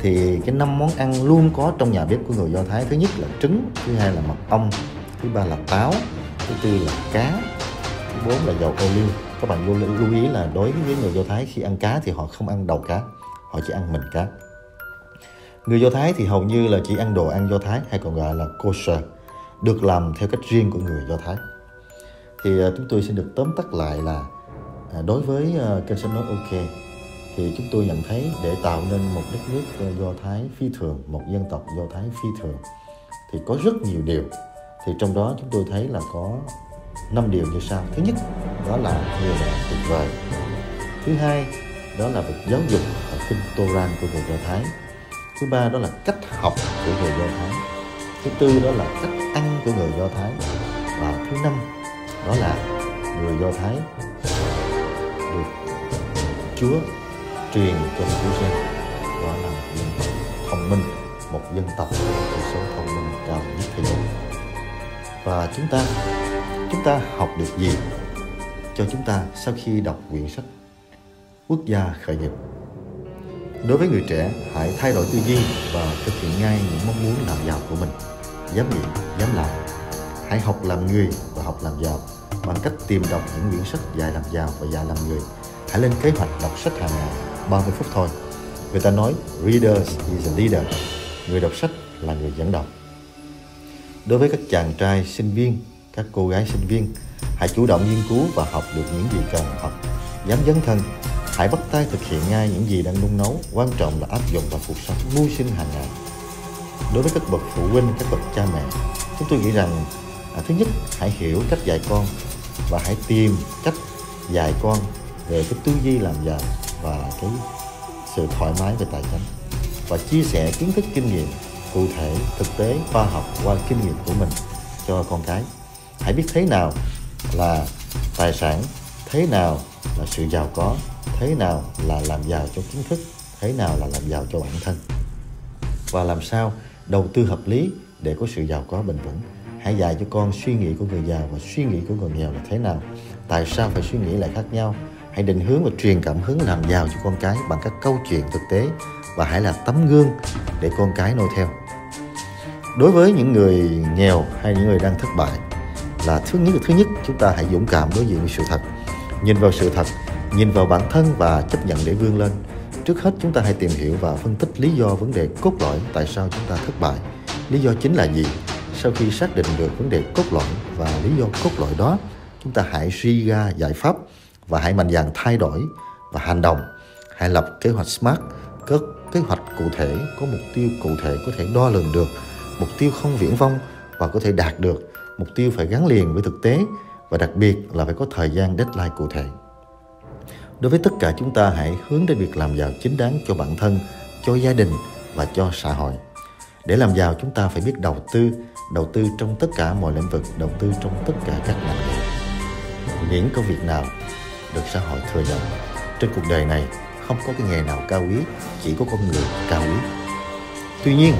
[SPEAKER 2] Thì cái năm món ăn luôn có trong nhà bếp của người Do Thái, thứ nhất là trứng, thứ hai là mật ong, thứ ba là táo, thứ tư là cá, thứ bốn là dầu ô liu. Các bạn lưu ý là đối với người Do Thái khi ăn cá thì họ không ăn đầu cá, họ chỉ ăn mình cá người Do Thái thì hầu như là chỉ ăn đồ ăn Do Thái hay còn gọi là kosher, được làm theo cách riêng của người Do Thái. Thì à, chúng tôi xin được tóm tắt lại là à, đối với à, kênh sách nói ok, thì chúng tôi nhận thấy để tạo nên một đất nước do thái phi thường, một dân tộc do thái phi thường, thì có rất nhiều điều. Thì trong đó chúng tôi thấy là có năm điều như sau. Thứ nhất, đó là người mẹ tuyệt vời. Thứ hai, đó là việc giáo dục ở kinh Toran của người Do Thái thứ ba đó là cách học của người Do Thái. Thứ tư đó là cách ăn của người Do Thái. Và thứ năm đó là người Do Thái được Chúa truyền cho chúa quốc đó là một dân tộc thông minh, một dân tộc có chỉ số thông minh cao nhất thế giới. Và chúng ta chúng ta học được gì cho chúng ta sau khi đọc quyển sách quốc gia khởi nghiệp? Đối với người trẻ hãy thay đổi tư duy và thực hiện ngay những mong muốn làm giàu của mình dám nghĩ dám làm hãy học làm người và học làm giàu bằng cách tìm đọc những quyển sách dạy làm giàu và dạy làm người hãy lên kế hoạch đọc sách hàng ngày 30 phút thôi. Người ta nói readers is a leader. Người đọc sách là người dẫn đầu. Đối với các chàng trai sinh viên, các cô gái sinh viên hãy chủ động nghiên cứu và học được những gì cần học dám dấn thân hãy bắt tay thực hiện ngay những gì đang nung nấu quan trọng là áp dụng vào cuộc sống mưu sinh hàng ngày. Đối với các bậc phụ huynh các bậc cha mẹ chúng tôi nghĩ rằng à, thứ nhất hãy hiểu cách dạy con và hãy tìm cách dạy con về cái tư duy làm giàu và cái sự thoải mái về tài chính và chia sẻ kiến thức kinh nghiệm cụ thể thực tế khoa học qua kinh nghiệm của mình cho con cái. Hãy biết thế nào là tài sản thế nào là sự giàu có thế nào là làm giàu cho kiến thức, thế nào là làm giàu cho bản thân? Và làm sao đầu tư hợp lý để có sự giàu có bền vững? Hãy dạy cho con suy nghĩ của người giàu và suy nghĩ của người nghèo là thế nào? Tại sao phải suy nghĩ lại khác nhau? Hãy định hướng và truyền cảm hứng làm giàu cho con cái bằng các câu chuyện thực tế và hãy là tấm gương để con cái noi theo. Đối với những người nghèo hay những người đang thất bại, là thứ nhất thứ nhất, chúng ta hãy dũng cảm đối diện với sự thật. Nhìn vào sự thật nhìn vào bản thân và chấp nhận để vươn lên, trước hết chúng ta hãy tìm hiểu và phân tích lý do vấn đề cốt lõi tại sao chúng ta thất bại. Lý do chính là gì? Sau khi xác định được vấn đề cốt lõi và lý do cốt lõi đó, chúng ta hãy suy ra giải pháp và hãy mạnh dạn thay đổi và hành động. Hãy lập kế hoạch smart, có kế hoạch cụ thể, có mục tiêu cụ thể có thể đo lường được. Mục tiêu không viễn vông và có thể đạt được. Mục tiêu phải gắn liền với thực tế và đặc biệt là phải có thời gian deadline cụ thể đối với tất cả chúng ta, hãy hướng đến việc làm giàu chính đáng cho bản thân, cho gia đình và cho xã hội. Để làm giàu, chúng ta phải biết đầu tư đầu tư trong tất cả mọi lĩnh vực, đầu tư trong tất cả các ngành nghề. Miễn công việc nào được xã hội thừa nhận. Trên cuộc đời này, không có cái nghề nào cao quý, chỉ có con người cao quý. Tuy nhiên,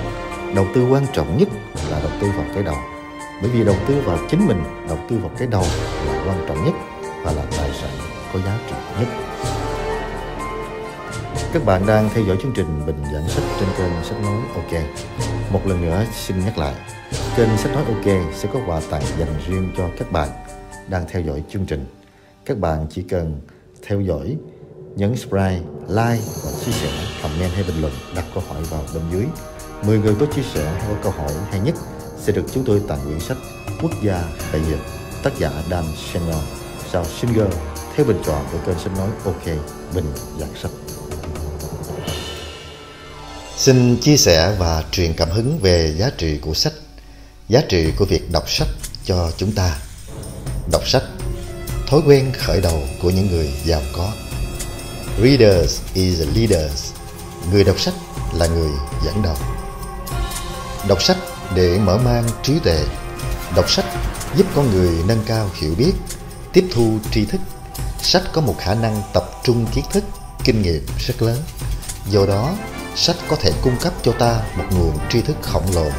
[SPEAKER 2] đầu tư quan trọng nhất là đầu tư vào cái đầu. Bởi vì đầu tư vào chính mình, đầu tư vào cái đầu là quan trọng nhất và là tài sản có giá trị nhất các bạn đang theo dõi chương trình Bình dẫn sách trên kênh Sách Nói OK. Một lần nữa xin nhắc lại, kênh Sách Nói OK sẽ có quà tặng dành riêng cho các bạn đang theo dõi chương trình. Các bạn chỉ cần theo dõi, nhấn subscribe, like và chia sẻ, comment hay bình luận, đặt câu hỏi vào bên dưới. 10 người có chia sẻ hay có câu hỏi hay nhất sẽ được chúng tôi tặng quyển sách Quốc gia đại diện tác giả Dan Shannon sau Singer theo bình chọn của kênh sách nói OK Bình giảng sách. Xin chia sẻ và truyền cảm hứng về giá trị của sách, giá trị của việc đọc sách cho chúng ta. Đọc sách, thói quen khởi đầu của những người giàu có. Readers is leaders. Người đọc sách là người dẫn đầu. Đọc sách để mở mang trí tuệ. Đọc sách giúp con người nâng cao hiểu biết, tiếp thu tri thức. Sách có một khả năng tập trung kiến thức, kinh nghiệm rất lớn. Do đó, sách có thể cung cấp cho ta một nguồn tri thức khổng lồ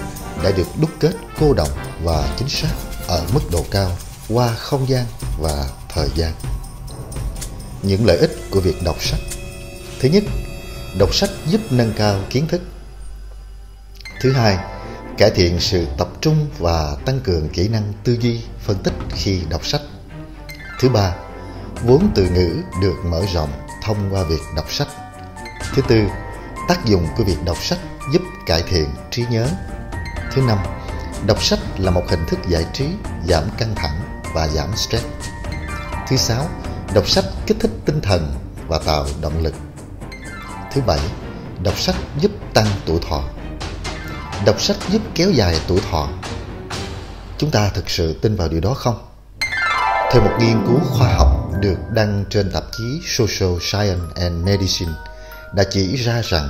[SPEAKER 2] đã được đúc kết cô động và chính xác ở mức độ cao qua không gian và thời gian. Những lợi ích của việc đọc sách Thứ nhất, đọc sách giúp nâng cao kiến thức. Thứ hai, cải thiện sự tập trung và tăng cường kỹ năng tư duy, phân tích khi đọc sách. Thứ ba, vốn từ ngữ được mở rộng thông qua việc đọc sách. Thứ tư, tác dụng của việc đọc sách giúp cải thiện trí nhớ. Thứ năm, đọc sách là một hình thức giải trí, giảm căng thẳng và giảm stress. Thứ sáu, đọc sách kích thích tinh thần và tạo động lực. Thứ bảy, đọc sách giúp tăng tuổi thọ. Đọc sách giúp kéo dài tuổi thọ. Chúng ta thực sự tin vào điều đó không? Theo một nghiên cứu khoa học được đăng trên tạp chí Social Science and Medicine đã chỉ ra rằng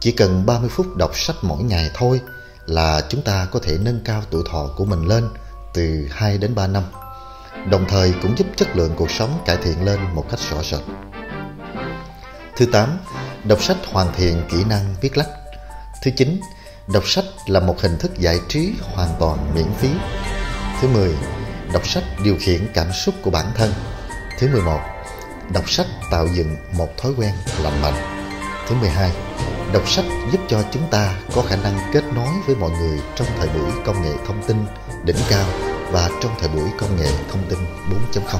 [SPEAKER 2] chỉ cần 30 phút đọc sách mỗi ngày thôi là chúng ta có thể nâng cao tuổi thọ của mình lên từ 2 đến 3 năm. Đồng thời cũng giúp chất lượng cuộc sống cải thiện lên một cách rõ rệt. Thứ 8. Đọc sách hoàn thiện kỹ năng viết lách. Thứ 9. Đọc sách là một hình thức giải trí hoàn toàn miễn phí. Thứ 10. Đọc sách điều khiển cảm xúc của bản thân. Thứ 11. Đọc sách tạo dựng một thói quen lành mạnh. Thứ 12. Đọc sách giúp cho chúng ta có khả năng kết nối với mọi người trong thời buổi công nghệ thông tin đỉnh cao và trong thời buổi công nghệ thông tin 4.0.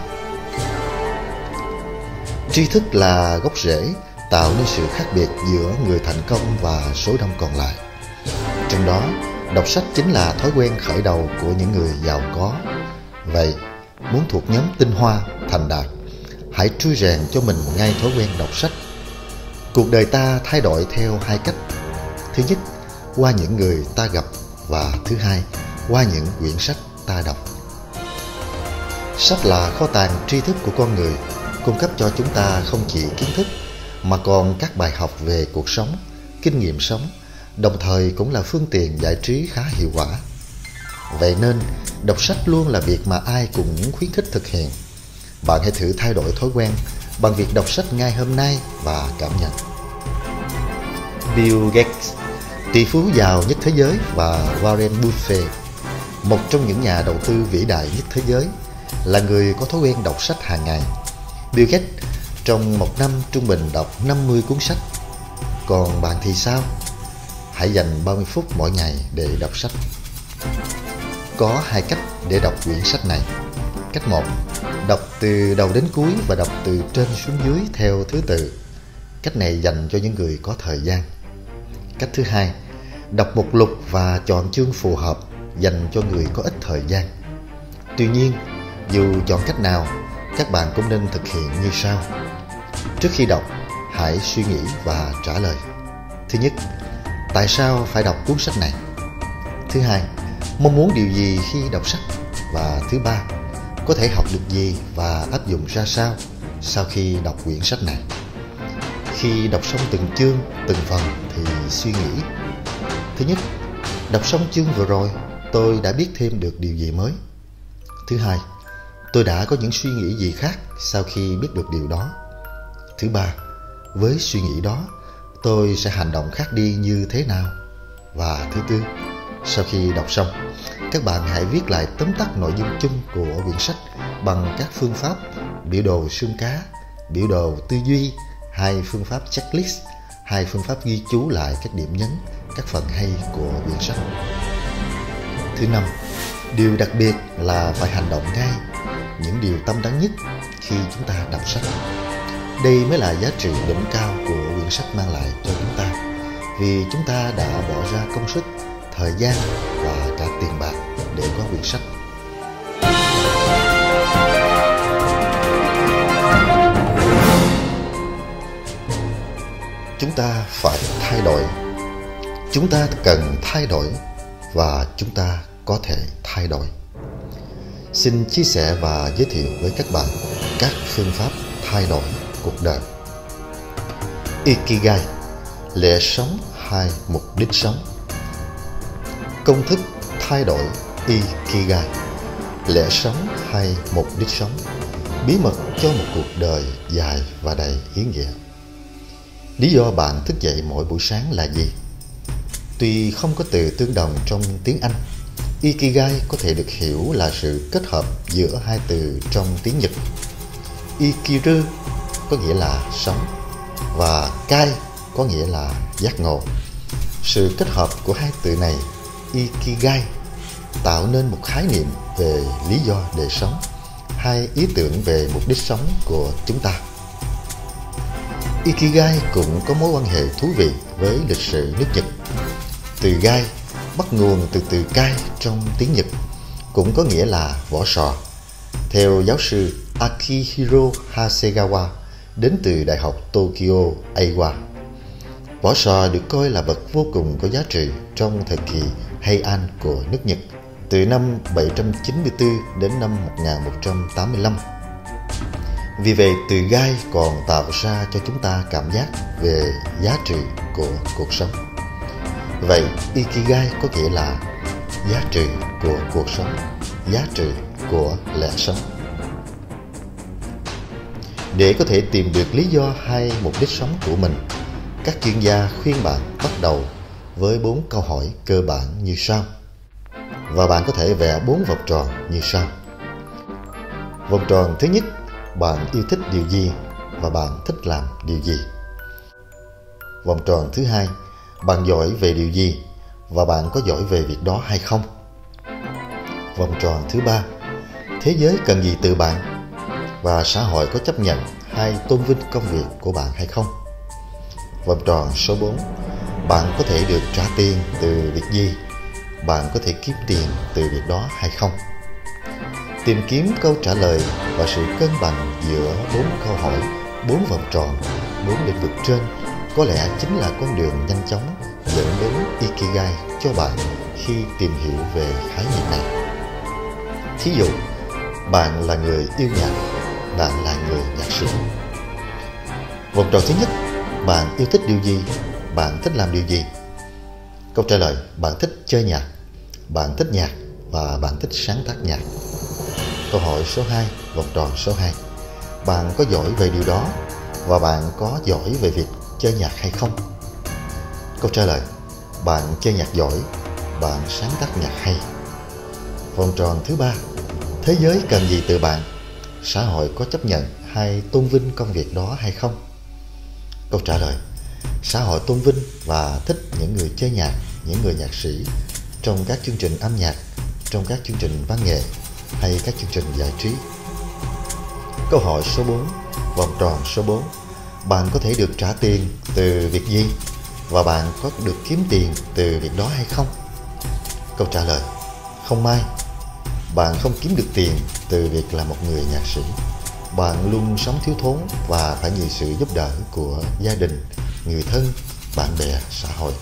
[SPEAKER 2] Tri thức là gốc rễ tạo nên sự khác biệt giữa người thành công và số đông còn lại. Trong đó, đọc sách chính là thói quen khởi đầu của những người giàu có Vậy, muốn thuộc nhóm tinh hoa, thành đạt, hãy trui rèn cho mình ngay thói quen đọc sách. Cuộc đời ta thay đổi theo hai cách. Thứ nhất, qua những người ta gặp và thứ hai, qua những quyển sách ta đọc. Sách là kho tàng tri thức của con người, cung cấp cho chúng ta không chỉ kiến thức mà còn các bài học về cuộc sống, kinh nghiệm sống, đồng thời cũng là phương tiện giải trí khá hiệu quả. Vậy nên, đọc sách luôn là việc mà ai cũng muốn khuyến khích thực hiện. Bạn hãy thử thay đổi thói quen bằng việc đọc sách ngay hôm nay và cảm nhận. Bill Gates, tỷ phú giàu nhất thế giới và Warren Buffett, một trong những nhà đầu tư vĩ đại nhất thế giới, là người có thói quen đọc sách hàng ngày. Bill Gates trong một năm trung bình đọc 50 cuốn sách. Còn bạn thì sao? Hãy dành 30 phút mỗi ngày để đọc sách. Có hai cách để đọc quyển sách này. Cách 1. Đọc từ đầu đến cuối và đọc từ trên xuống dưới theo thứ tự. Cách này dành cho những người có thời gian. Cách thứ hai, đọc một lục và chọn chương phù hợp dành cho người có ít thời gian. Tuy nhiên, dù chọn cách nào, các bạn cũng nên thực hiện như sau. Trước khi đọc, hãy suy nghĩ và trả lời. Thứ nhất, tại sao phải đọc cuốn sách này? Thứ hai, mong muốn điều gì khi đọc sách? Và thứ ba, có thể học được gì và áp dụng ra sao sau khi đọc quyển sách này? Khi đọc xong từng chương, từng phần thì suy nghĩ. Thứ nhất, đọc xong chương vừa rồi, tôi đã biết thêm được điều gì mới. Thứ hai, tôi đã có những suy nghĩ gì khác sau khi biết được điều đó. Thứ ba, với suy nghĩ đó, tôi sẽ hành động khác đi như thế nào? Và thứ tư, sau khi đọc xong, các bạn hãy viết lại tóm tắt nội dung chung của quyển sách bằng các phương pháp biểu đồ xương cá, biểu đồ tư duy, hai phương pháp checklist, hai phương pháp ghi chú lại các điểm nhấn, các phần hay của quyển sách. Thứ năm, điều đặc biệt là phải hành động ngay những điều tâm đắc nhất khi chúng ta đọc sách. Đây mới là giá trị đỉnh cao của quyển sách mang lại cho chúng ta vì chúng ta đã bỏ ra công sức, thời gian và cả tiền bạc để có quyển sách. Chúng ta phải thay đổi. Chúng ta cần thay đổi và chúng ta có thể thay đổi. Xin chia sẻ và giới thiệu với các bạn các phương pháp thay đổi cuộc đời. Ikigai, lẽ sống hai mục đích sống. Công thức thay đổi Ikigai, lẽ sống hay mục đích sống. Bí mật cho một cuộc đời dài và đầy ý nghĩa. Lý do bạn thức dậy mỗi buổi sáng là gì? Tuy không có từ tương đồng trong tiếng Anh, Ikigai có thể được hiểu là sự kết hợp giữa hai từ trong tiếng Nhật. Ikiru có nghĩa là sống và Kai có nghĩa là giác ngộ. Sự kết hợp của hai từ này Ikigai tạo nên một khái niệm về lý do để sống, hay ý tưởng về mục đích sống của chúng ta. Ikigai cũng có mối quan hệ thú vị với lịch sử nước Nhật. Từ gai bắt nguồn từ từ cai trong tiếng Nhật, cũng có nghĩa là vỏ sò. Theo giáo sư Akihiro Hasegawa, đến từ Đại học Tokyo Aiwa. Vỏ sò được coi là vật vô cùng có giá trị trong thời kỳ Heian của nước Nhật từ năm 794 đến năm 1185. Vì vậy, từ gai còn tạo ra cho chúng ta cảm giác về giá trị của cuộc sống. Vậy, Ikigai có nghĩa là giá trị của cuộc sống, giá trị của lẽ sống. Để có thể tìm được lý do hay mục đích sống của mình, các chuyên gia khuyên bạn bắt đầu với bốn câu hỏi cơ bản như sau. Và bạn có thể vẽ bốn vòng tròn như sau. Vòng tròn thứ nhất, bạn yêu thích điều gì và bạn thích làm điều gì. Vòng tròn thứ hai, bạn giỏi về điều gì và bạn có giỏi về việc đó hay không. Vòng tròn thứ ba, thế giới cần gì từ bạn và xã hội có chấp nhận hay tôn vinh công việc của bạn hay không. Vòng tròn số 4 bạn có thể được trả tiền từ việc gì? Bạn có thể kiếm tiền từ việc đó hay không? Tìm kiếm câu trả lời và sự cân bằng giữa bốn câu hỏi, bốn vòng tròn, bốn lĩnh vực trên có lẽ chính là con đường nhanh chóng dẫn đến Ikigai cho bạn khi tìm hiểu về khái niệm này. Thí dụ, bạn là người yêu nhạc, bạn là người nhạc sĩ. Vòng tròn thứ nhất, bạn yêu thích điều gì? Bạn thích làm điều gì? Câu trả lời, bạn thích chơi nhạc, bạn thích nhạc và bạn thích sáng tác nhạc. Câu hỏi số 2, vòng tròn số 2. Bạn có giỏi về điều đó và bạn có giỏi về việc chơi nhạc hay không? Câu trả lời, bạn chơi nhạc giỏi, bạn sáng tác nhạc hay. Vòng tròn thứ ba, thế giới cần gì từ bạn? Xã hội có chấp nhận hay tôn vinh công việc đó hay không? Câu trả lời, xã hội tôn vinh và thích những người chơi nhạc, những người nhạc sĩ trong các chương trình âm nhạc, trong các chương trình văn nghệ hay các chương trình giải trí. Câu hỏi số 4, vòng tròn số 4. Bạn có thể được trả tiền từ việc gì? Và bạn có được kiếm tiền từ việc đó hay không? Câu trả lời, không may. Bạn không kiếm được tiền từ việc là một người nhạc sĩ. Bạn luôn sống thiếu thốn và phải nhờ sự giúp đỡ của gia đình, người thân, bạn bè, xã hội.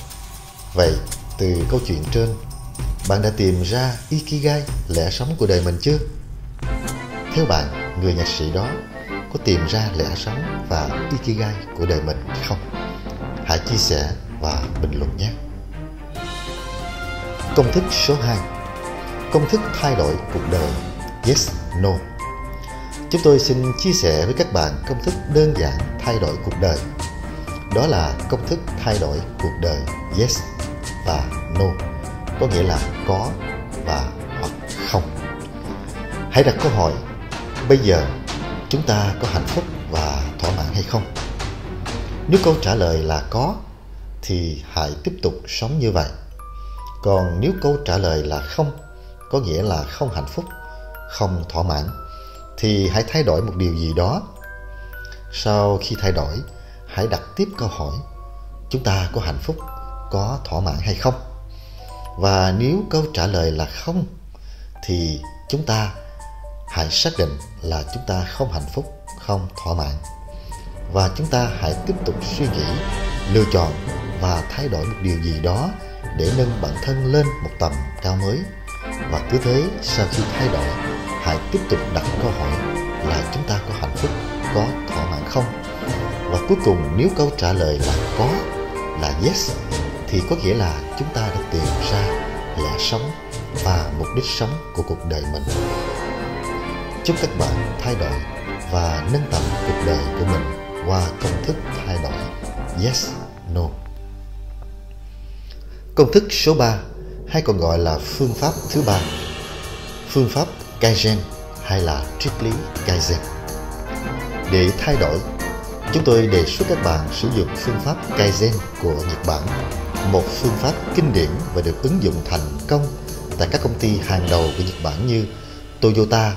[SPEAKER 2] Vậy, từ câu chuyện trên, bạn đã tìm ra Ikigai, lẽ sống của đời mình chưa? Theo bạn, người nhạc sĩ đó có tìm ra lẽ sống và Ikigai của đời mình không? Hãy chia sẻ và bình luận nhé. Công thức số 2 Công thức thay đổi cuộc đời Yes, No Chúng tôi xin chia sẻ với các bạn công thức đơn giản thay đổi cuộc đời đó là công thức thay đổi cuộc đời Yes và No Có nghĩa là có và hoặc không Hãy đặt câu hỏi Bây giờ chúng ta có hạnh phúc và thỏa mãn hay không? Nếu câu trả lời là có thì hãy tiếp tục sống như vậy. Còn nếu câu trả lời là không, có nghĩa là không hạnh phúc, không thỏa mãn, thì hãy thay đổi một điều gì đó. Sau khi thay đổi, hãy đặt tiếp câu hỏi, chúng ta có hạnh phúc, có thỏa mãn hay không? Và nếu câu trả lời là không, thì chúng ta hãy xác định là chúng ta không hạnh phúc, không thỏa mãn. Và chúng ta hãy tiếp tục suy nghĩ, lựa chọn và thay đổi một điều gì đó để nâng bản thân lên một tầm cao mới. Và cứ thế, sau khi thay đổi, hãy tiếp tục đặt câu hỏi là chúng ta có hạnh phúc, có thỏa mãn không? Và cuối cùng nếu câu trả lời là có, là yes, thì có nghĩa là chúng ta đã tìm ra lẽ sống và mục đích sống của cuộc đời mình. Chúc các bạn thay đổi và nâng tầm cuộc đời của mình qua công thức thay đổi Yes, No. Công thức số 3 hay còn gọi là phương pháp thứ ba phương pháp Kaizen hay là triết lý Kaizen. Để thay đổi, chúng tôi đề xuất các bạn sử dụng phương pháp Kaizen của Nhật Bản, một phương pháp kinh điển và được ứng dụng thành công tại các công ty hàng đầu của Nhật Bản như Toyota,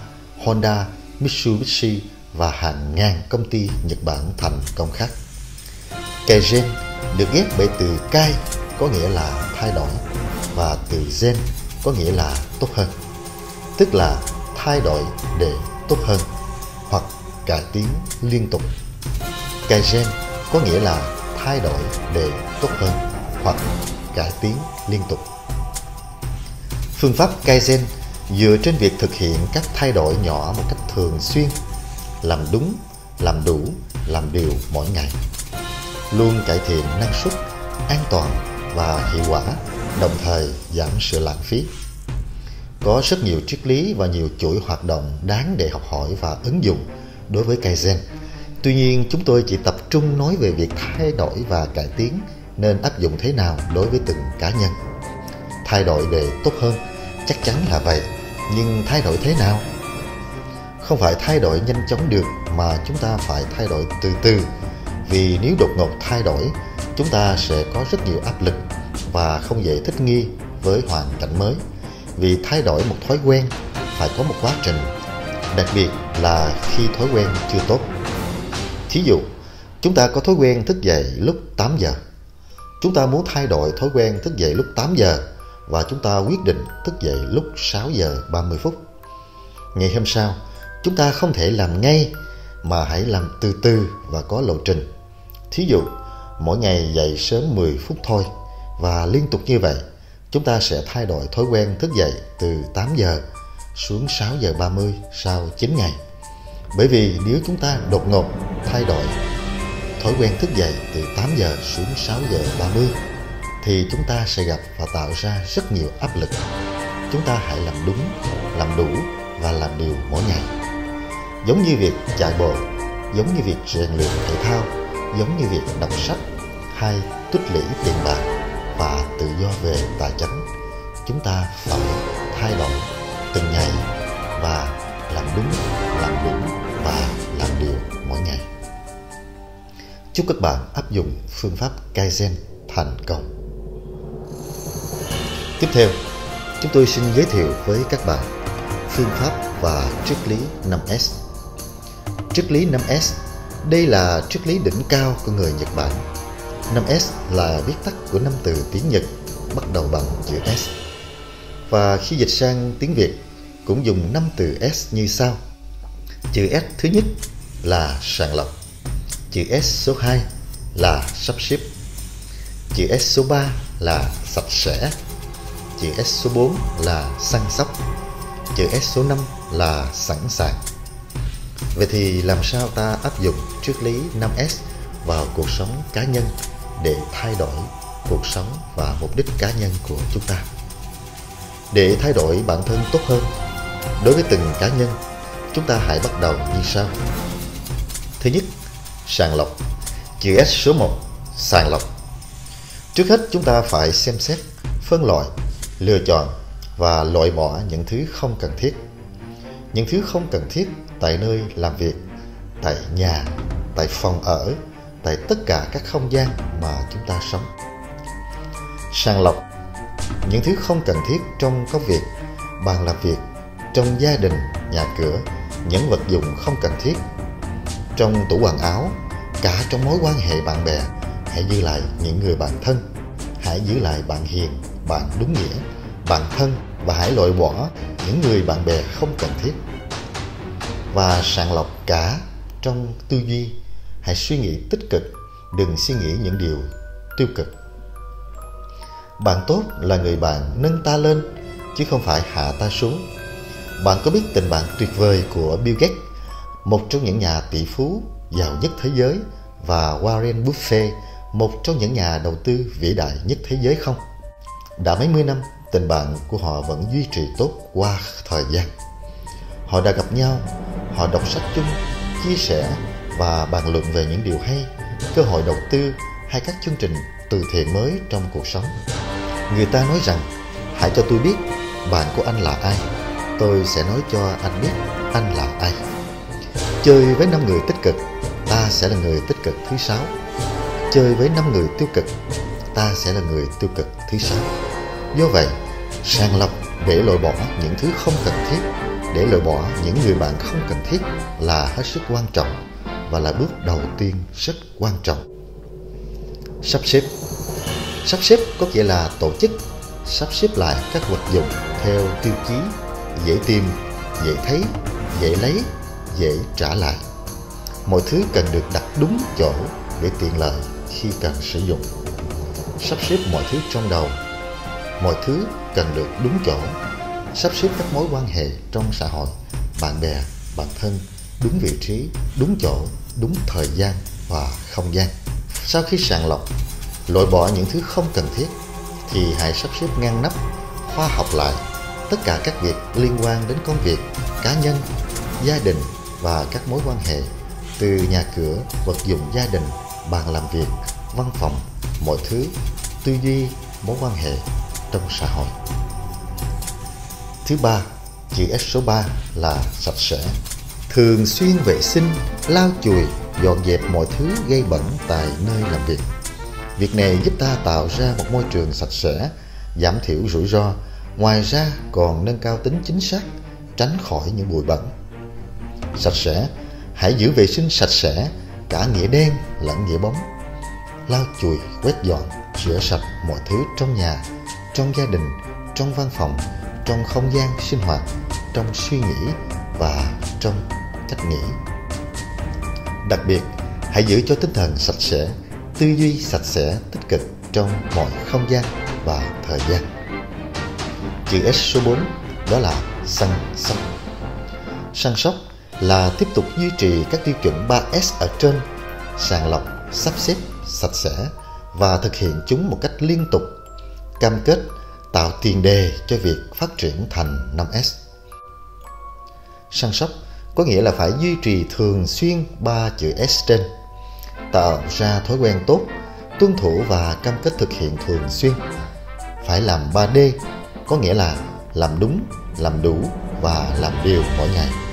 [SPEAKER 2] Honda, Mitsubishi và hàng ngàn công ty Nhật Bản thành công khác. Kaizen được ghép bởi từ Kai có nghĩa là thay đổi và từ Zen có nghĩa là tốt hơn. Tức là thay đổi để tốt hơn hoặc cải tiến liên tục. Kaizen có nghĩa là thay đổi để tốt hơn hoặc cải tiến liên tục. Phương pháp Kaizen dựa trên việc thực hiện các thay đổi nhỏ một cách thường xuyên, làm đúng, làm đủ, làm điều mỗi ngày. Luôn cải thiện năng suất, an toàn và hiệu quả, đồng thời giảm sự lãng phí. Có rất nhiều triết lý và nhiều chuỗi hoạt động đáng để học hỏi và ứng dụng đối với Kaizen. Tuy nhiên, chúng tôi chỉ tập trung nói về việc thay đổi và cải tiến nên áp dụng thế nào đối với từng cá nhân. Thay đổi để tốt hơn chắc chắn là vậy, nhưng thay đổi thế nào? Không phải thay đổi nhanh chóng được mà chúng ta phải thay đổi từ từ. Vì nếu đột ngột thay đổi, chúng ta sẽ có rất nhiều áp lực và không dễ thích nghi với hoàn cảnh mới. Vì thay đổi một thói quen phải có một quá trình, đặc biệt là khi thói quen chưa tốt. Thí dụ, chúng ta có thói quen thức dậy lúc 8 giờ. Chúng ta muốn thay đổi thói quen thức dậy lúc 8 giờ và chúng ta quyết định thức dậy lúc 6 giờ 30 phút. Ngày hôm sau, chúng ta không thể làm ngay mà hãy làm từ từ và có lộ trình. Thí dụ, mỗi ngày dậy sớm 10 phút thôi và liên tục như vậy, chúng ta sẽ thay đổi thói quen thức dậy từ 8 giờ xuống 6 giờ 30 sau 9 ngày. Bởi vì nếu chúng ta đột ngột thay đổi thói quen thức dậy từ 8 giờ xuống 6 giờ 30 thì chúng ta sẽ gặp và tạo ra rất nhiều áp lực. Chúng ta hãy làm đúng, làm đủ và làm điều mỗi ngày. Giống như việc chạy bộ, giống như việc rèn luyện thể thao, giống như việc đọc sách hay tích lũy tiền bạc và tự do về tài chính, chúng ta phải thay đổi từng ngày và làm đúng, làm đúng mỗi ngày. Chúc các bạn áp dụng phương pháp Kaizen thành công. Tiếp theo, chúng tôi xin giới thiệu với các bạn phương pháp và triết lý 5S. Triết lý 5S đây là triết lý đỉnh cao của người Nhật Bản. 5S là viết tắt của năm từ tiếng Nhật bắt đầu bằng chữ S. Và khi dịch sang tiếng Việt cũng dùng năm từ S như sau. Chữ S thứ nhất là sàng lọc. Chữ S số 2 là sắp xếp. Chữ S số 3 là sạch sẽ. Chữ S số 4 là săn sóc. Chữ S số 5 là sẵn sàng. Vậy thì làm sao ta áp dụng triết lý 5S vào cuộc sống cá nhân để thay đổi cuộc sống và mục đích cá nhân của chúng ta? Để thay đổi bản thân tốt hơn, đối với từng cá nhân, chúng ta hãy bắt đầu như sau. Thứ nhất, sàng lọc. Chữ S số 1, sàng lọc. Trước hết chúng ta phải xem xét, phân loại, lựa chọn và loại bỏ những thứ không cần thiết. Những thứ không cần thiết tại nơi làm việc, tại nhà, tại phòng ở, tại tất cả các không gian mà chúng ta sống. Sàng lọc những thứ không cần thiết trong công việc, bàn làm việc, trong gia đình, nhà cửa, những vật dụng không cần thiết, trong tủ quần áo, cả trong mối quan hệ bạn bè, hãy giữ lại những người bạn thân, hãy giữ lại bạn hiền, bạn đúng nghĩa, bạn thân và hãy loại bỏ những người bạn bè không cần thiết. Và sàng lọc cả trong tư duy hãy suy nghĩ tích cực đừng suy nghĩ những điều tiêu cực. Bạn tốt là người bạn nâng ta lên chứ không phải hạ ta xuống. Bạn có biết tình bạn tuyệt vời của Bill Gates? Một trong những nhà tỷ phú giàu nhất thế giới và Warren Buffett, một trong những nhà đầu tư vĩ đại nhất thế giới không? Đã mấy mươi năm, tình bạn của họ vẫn duy trì tốt qua thời gian. Họ đã gặp nhau, họ đọc sách chung, chia sẻ và bàn luận về những điều hay, cơ hội đầu tư hay các chương trình từ thiện mới trong cuộc sống. Người ta nói rằng, hãy cho tôi biết bạn của anh là ai, tôi sẽ nói cho anh biết anh là ai chơi với năm người tích cực, ta sẽ là người tích cực thứ sáu. Chơi với năm người tiêu cực, ta sẽ là người tiêu cực thứ sáu. Do vậy, sàng lọc để loại bỏ những thứ không cần thiết, để loại bỏ những người bạn không cần thiết là hết sức quan trọng và là bước đầu tiên rất quan trọng. Sắp xếp. Sắp xếp có nghĩa là tổ chức, sắp xếp lại các vật dụng theo tiêu chí, dễ tìm, dễ thấy, dễ lấy dễ trả lại. Mọi thứ cần được đặt đúng chỗ để tiện lợi khi cần sử dụng. Sắp xếp mọi thứ trong đầu. Mọi thứ cần được đúng chỗ. Sắp xếp các mối quan hệ trong xã hội, bạn bè, bạn thân, đúng vị trí, đúng chỗ, đúng thời gian và không gian. Sau khi sàng lọc, loại bỏ những thứ không cần thiết, thì hãy sắp xếp ngăn nắp, khoa học lại tất cả các việc liên quan đến công việc, cá nhân, gia đình và các mối quan hệ từ nhà cửa vật dụng gia đình bàn làm việc văn phòng mọi thứ tư duy mối quan hệ trong xã hội Thứ ba, chữ S số 3 là sạch sẽ. Thường xuyên vệ sinh, lau chùi, dọn dẹp mọi thứ gây bẩn tại nơi làm việc. Việc này giúp ta tạo ra một môi trường sạch sẽ, giảm thiểu rủi ro, ngoài ra còn nâng cao tính chính xác, tránh khỏi những bụi bẩn. Sạch sẽ, hãy giữ vệ sinh sạch sẽ, cả nghĩa đen lẫn nghĩa bóng. Lau chùi, quét dọn, rửa sạch mọi thứ trong nhà, trong gia đình, trong văn phòng, trong không gian sinh hoạt trong suy nghĩ và trong cách nghĩ. Đặc biệt hãy giữ cho tinh thần sạch sẽ tư duy sạch sẽ tích cực trong mọi không gian và thời gian. Chữ S số 4 đó là săn sóc. Săn sóc là tiếp tục duy trì các tiêu chuẩn 3S ở trên sàng lọc, sắp xếp, sạch sẽ và thực hiện chúng một cách liên tục cam kết tạo tiền đề cho việc phát triển thành 5S. Săn sóc có nghĩa là phải duy trì thường xuyên ba chữ S trên, tạo ra thói quen tốt, tuân thủ và cam kết thực hiện thường xuyên. Phải làm 3D, có nghĩa là làm đúng, làm đủ và làm điều mỗi ngày.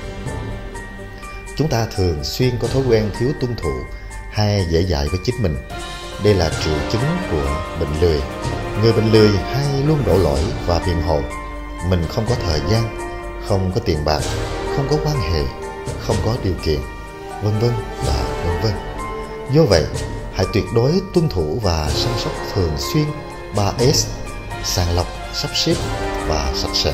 [SPEAKER 2] Chúng ta thường xuyên có thói quen thiếu tuân thủ hay dễ dãi với chính mình. Đây là triệu chứng của bệnh lười. Người bệnh lười hay luôn đổ lỗi và biện hộ. Mình không có thời gian, không có tiền bạc, không có quan hệ, không có điều kiện, vân vân và vân vân. Do vậy, hãy tuyệt đối tuân thủ và săn sóc thường xuyên 3S, sàng lọc, sắp xếp và sạch sẽ.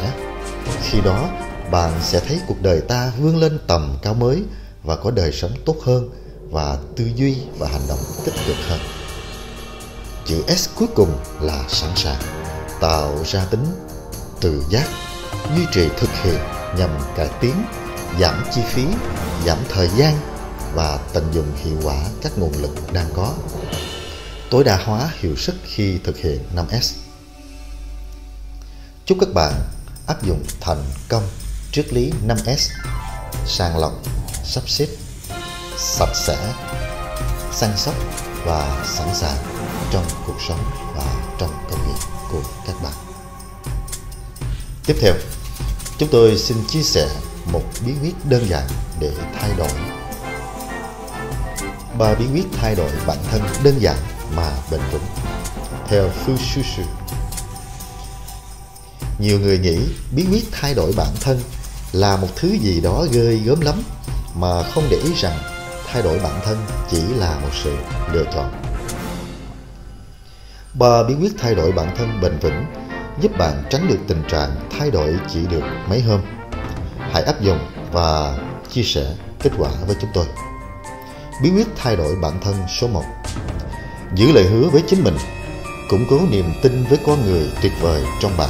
[SPEAKER 2] Khi đó, bạn sẽ thấy cuộc đời ta vươn lên tầm cao mới và có đời sống tốt hơn và tư duy và hành động tích cực hơn. Chữ S cuối cùng là sẵn sàng, tạo ra tính tự giác, duy trì thực hiện nhằm cải tiến, giảm chi phí, giảm thời gian và tận dụng hiệu quả các nguồn lực đang có. Tối đa hóa hiệu suất khi thực hiện 5S. Chúc các bạn áp dụng thành công triết lý 5S sàng lọc, sắp xếp, sạch sẽ, săn sóc và sẵn sàng trong cuộc sống và trong công việc của các bạn. Tiếp theo, chúng tôi xin chia sẻ một bí quyết đơn giản để thay đổi ba bí quyết thay đổi bản thân đơn giản mà bền vững theo Fushushu. Nhiều người nghĩ bí quyết thay đổi bản thân là một thứ gì đó ghê gớm lắm mà không để ý rằng thay đổi bản thân chỉ là một sự lựa chọn. Ba bí quyết thay đổi bản thân bền vững giúp bạn tránh được tình trạng thay đổi chỉ được mấy hôm. Hãy áp dụng và chia sẻ kết quả với chúng tôi. Bí quyết thay đổi bản thân số 1 Giữ lời hứa với chính mình, Củng cố niềm tin với con người tuyệt vời trong bạn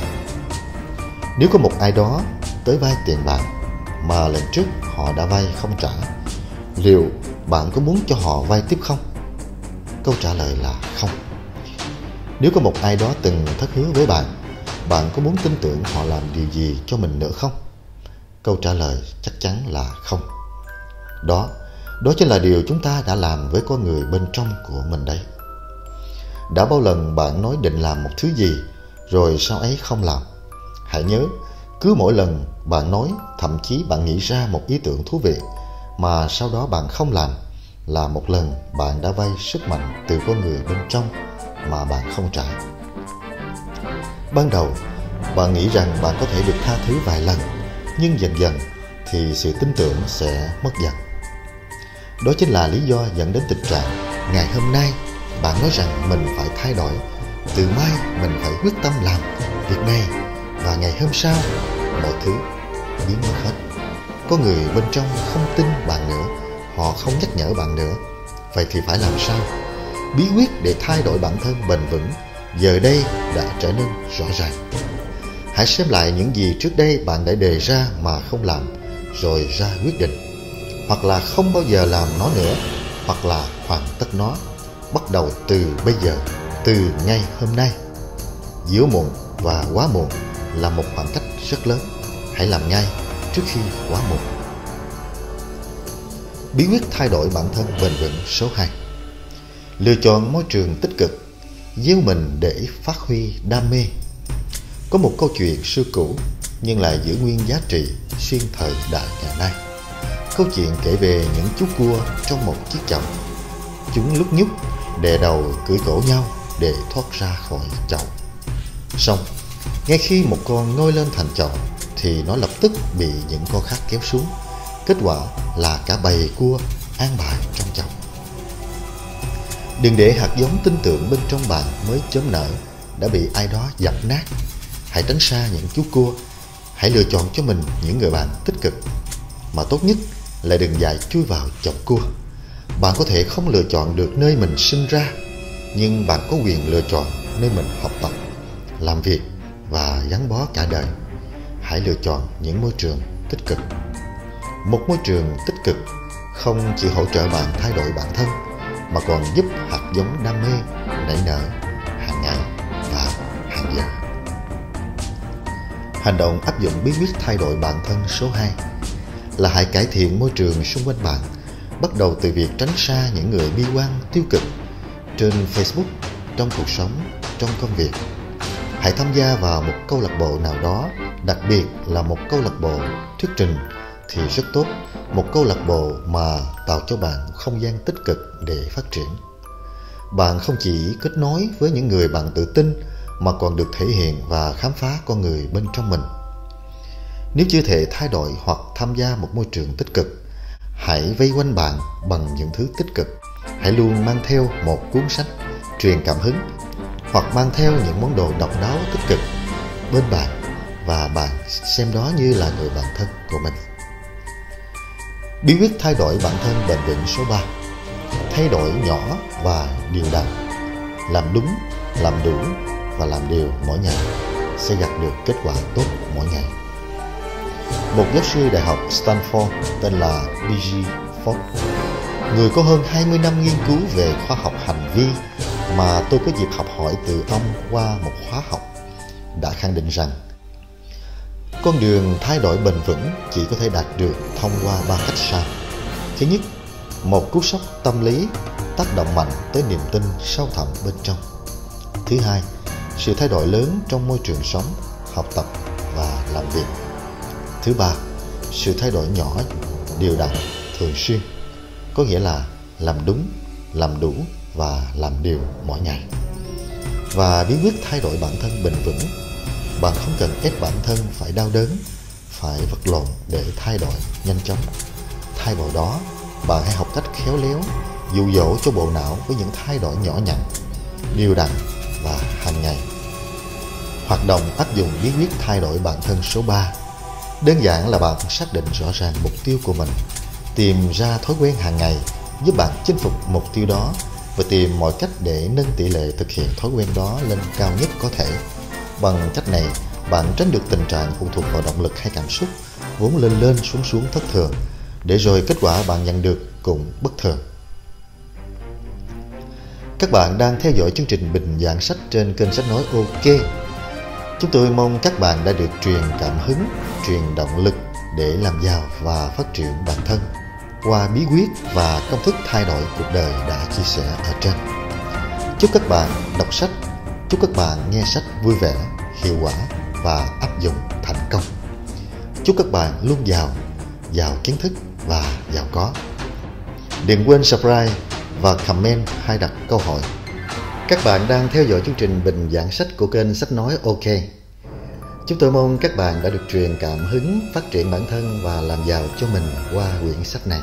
[SPEAKER 2] Nếu có một ai đó tới vay tiền bạn Mà lần trước họ đã vay không trả Liệu bạn có muốn cho họ vay tiếp không? Câu trả lời là không Nếu có một ai đó từng thất hứa với bạn Bạn có muốn tin tưởng họ làm điều gì cho mình nữa không? Câu trả lời chắc chắn là không Đó đó chính là điều chúng ta đã làm với con người bên trong của mình đấy. Đã bao lần bạn nói định làm một thứ gì rồi sau ấy không làm? Hãy nhớ, cứ mỗi lần bạn nói, thậm chí bạn nghĩ ra một ý tưởng thú vị mà sau đó bạn không làm là một lần bạn đã vay sức mạnh từ con người bên trong mà bạn không trả. Ban đầu, bạn nghĩ rằng bạn có thể được tha thứ vài lần, nhưng dần dần thì sự tin tưởng sẽ mất dần. Đó chính là lý do dẫn đến tình trạng ngày hôm nay bạn nói rằng mình phải thay đổi từ mai mình phải quyết tâm làm việc này và ngày hôm sau, mọi thứ biến mất hết. Có người bên trong không tin bạn nữa, họ không nhắc nhở bạn nữa. Vậy thì phải làm sao? Bí quyết để thay đổi bản thân bền vững, giờ đây đã trở nên rõ ràng. Hãy xem lại những gì trước đây bạn đã đề ra mà không làm, rồi ra quyết định. Hoặc là không bao giờ làm nó nữa, hoặc là hoàn tất nó. Bắt đầu từ bây giờ, từ ngay hôm nay. Giữa muộn và quá muộn là một khoảng cách rất lớn. Hãy làm ngay trước khi quá muộn. Bí quyết thay đổi bản thân bền vững số 2 lựa chọn môi trường tích cực gieo mình để phát huy đam mê. Có một câu chuyện xưa cũ nhưng lại giữ nguyên giá trị xuyên thời đại ngày nay. Câu chuyện kể về những chú cua trong một chiếc chậu. Chúng lúc nhúc, đè đầu cưỡi cổ nhau để thoát ra khỏi chậu. Xong, ngay khi một con ngôi lên thành chậu thì nó lập tức bị những con khác kéo xuống. Kết quả là cả bầy, cua an bài trong chậu. Đừng để hạt giống tin tưởng bên trong bạn mới chớm nở, đã bị ai đó dập nát. Hãy tránh xa những chú cua hãy lựa chọn cho mình những người bạn tích cực mà tốt nhất là đừng dại chui vào chậu cua bạn có thể không lựa chọn được nơi mình sinh ra, nhưng bạn có quyền lựa chọn nơi mình học tập, làm việc và gắn bó cả đời. Hãy lựa chọn những môi trường tích cực. Một môi trường tích cực không chỉ hỗ trợ bạn thay đổi bản thân mà còn giúp hạt giống đam mê nảy nở hàng ngày và hàng giờ. Hành động áp dụng bí quyết thay đổi bản thân số 2 là hãy cải thiện môi trường xung quanh bạn bắt đầu từ việc tránh xa những người bi quan tiêu cực trên Facebook, trong cuộc sống, trong công việc. Hãy tham gia vào một câu lạc bộ nào đó, đặc biệt là một câu lạc bộ thuyết trình thì rất tốt, một câu lạc bộ mà tạo cho bạn không gian tích cực để phát triển. Bạn không chỉ kết nối với những người bạn tự tin mà còn được thể hiện và khám phá con người bên trong mình. Nếu chưa thể thay đổi hoặc tham gia một môi trường tích cực, hãy vây quanh bạn bằng những thứ tích cực. Hãy luôn mang theo một cuốn sách truyền cảm hứng hoặc mang theo những món đồ độc đáo tích cực bên bạn và bạn xem đó như là người bạn thân của mình. Bí quyết thay đổi bản thân bền vững số 3 Thay đổi nhỏ và điều đặn Làm đúng, làm đủ và làm điều mỗi ngày sẽ gặt được kết quả tốt mỗi ngày. Một giáo sư đại học Stanford tên là B.G. Fogg, người có hơn 20 năm nghiên cứu về khoa học hành vi mà tôi có dịp học hỏi từ ông qua một khóa học, đã khẳng định rằng con đường thay đổi bền vững chỉ có thể đạt được thông qua ba cách sau. Thứ nhất, một cú sốc tâm lý tác động mạnh tới niềm tin sâu thẳm bên trong. Thứ hai, sự thay đổi lớn trong môi trường sống, học tập và làm việc. Thứ ba, sự thay đổi nhỏ, đều đặn, thường xuyên, có nghĩa là làm đúng, làm đủ và làm điều mỗi ngày. Và bí quyết thay đổi bản thân bền vững, bạn không cần ép bản thân phải đau đớn, phải vật lộn để thay đổi nhanh chóng. Thay vào đó, bạn hãy học cách khéo léo, dụ dỗ cho bộ não với những thay đổi nhỏ nhặt, đều đặn và hàng ngày. Hoạt động áp dụng bí quyết thay đổi bản thân số 3 Đơn giản là bạn xác định rõ ràng mục tiêu của mình, tìm ra thói quen hàng ngày giúp bạn chinh phục mục tiêu đó và tìm mọi cách để nâng tỷ lệ thực hiện thói quen đó lên cao nhất có thể. Bằng cách này, bạn tránh được tình trạng phụ thuộc vào động lực hay cảm xúc vốn lên lên xuống xuống thất thường, để rồi kết quả bạn nhận được cũng bất thường. Các bạn đang theo dõi chương trình Bình Giảng Sách trên kênh Sách Nói OK. Chúng tôi mong các bạn đã được truyền cảm hứng, truyền động lực để làm giàu và phát triển bản thân qua bí quyết và công thức thay đổi cuộc đời đã chia sẻ ở trên. Chúc các bạn đọc sách, chúc các bạn nghe sách vui vẻ, hiệu quả và áp dụng thành công. Chúc các bạn luôn giàu, giàu kiến thức và giàu có. Đừng quên subscribe và comment hay đặt câu hỏi. Các bạn đang theo dõi chương trình bình giảng sách của kênh Sách Nói OK. Chúng tôi mong các bạn đã được truyền cảm hứng phát triển bản thân và làm giàu cho mình qua quyển sách này.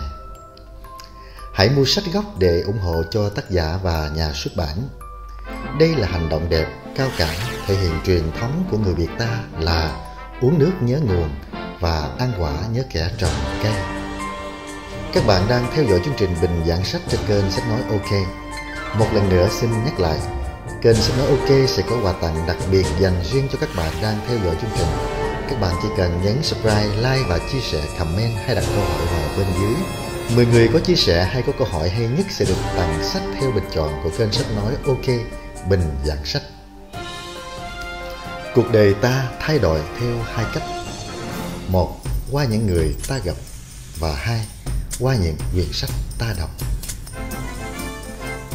[SPEAKER 2] Hãy mua sách gốc để ủng hộ cho tác giả và nhà xuất bản. Đây là hành động đẹp, cao cả, thể hiện truyền thống của người Việt ta là uống nước nhớ nguồn và ăn quả nhớ kẻ trồng cây. Các bạn đang theo dõi chương trình Bình Giảng Sách trên kênh Sách Nói OK. Một lần nữa xin nhắc lại, kênh sẽ Nói OK sẽ có quà tặng đặc biệt dành riêng cho các bạn đang theo dõi chương trình. Các bạn chỉ cần nhấn subscribe, like và chia sẻ, comment hay đặt câu hỏi vào bên dưới 10 người có chia sẻ hay có câu hỏi hay nhất sẽ được tặng sách theo bình chọn của kênh sách nói OK Bình Giảng Sách. Cuộc đời ta thay đổi theo hai cách. Một, qua những người ta gặp và hai, qua những quyển sách ta đọc.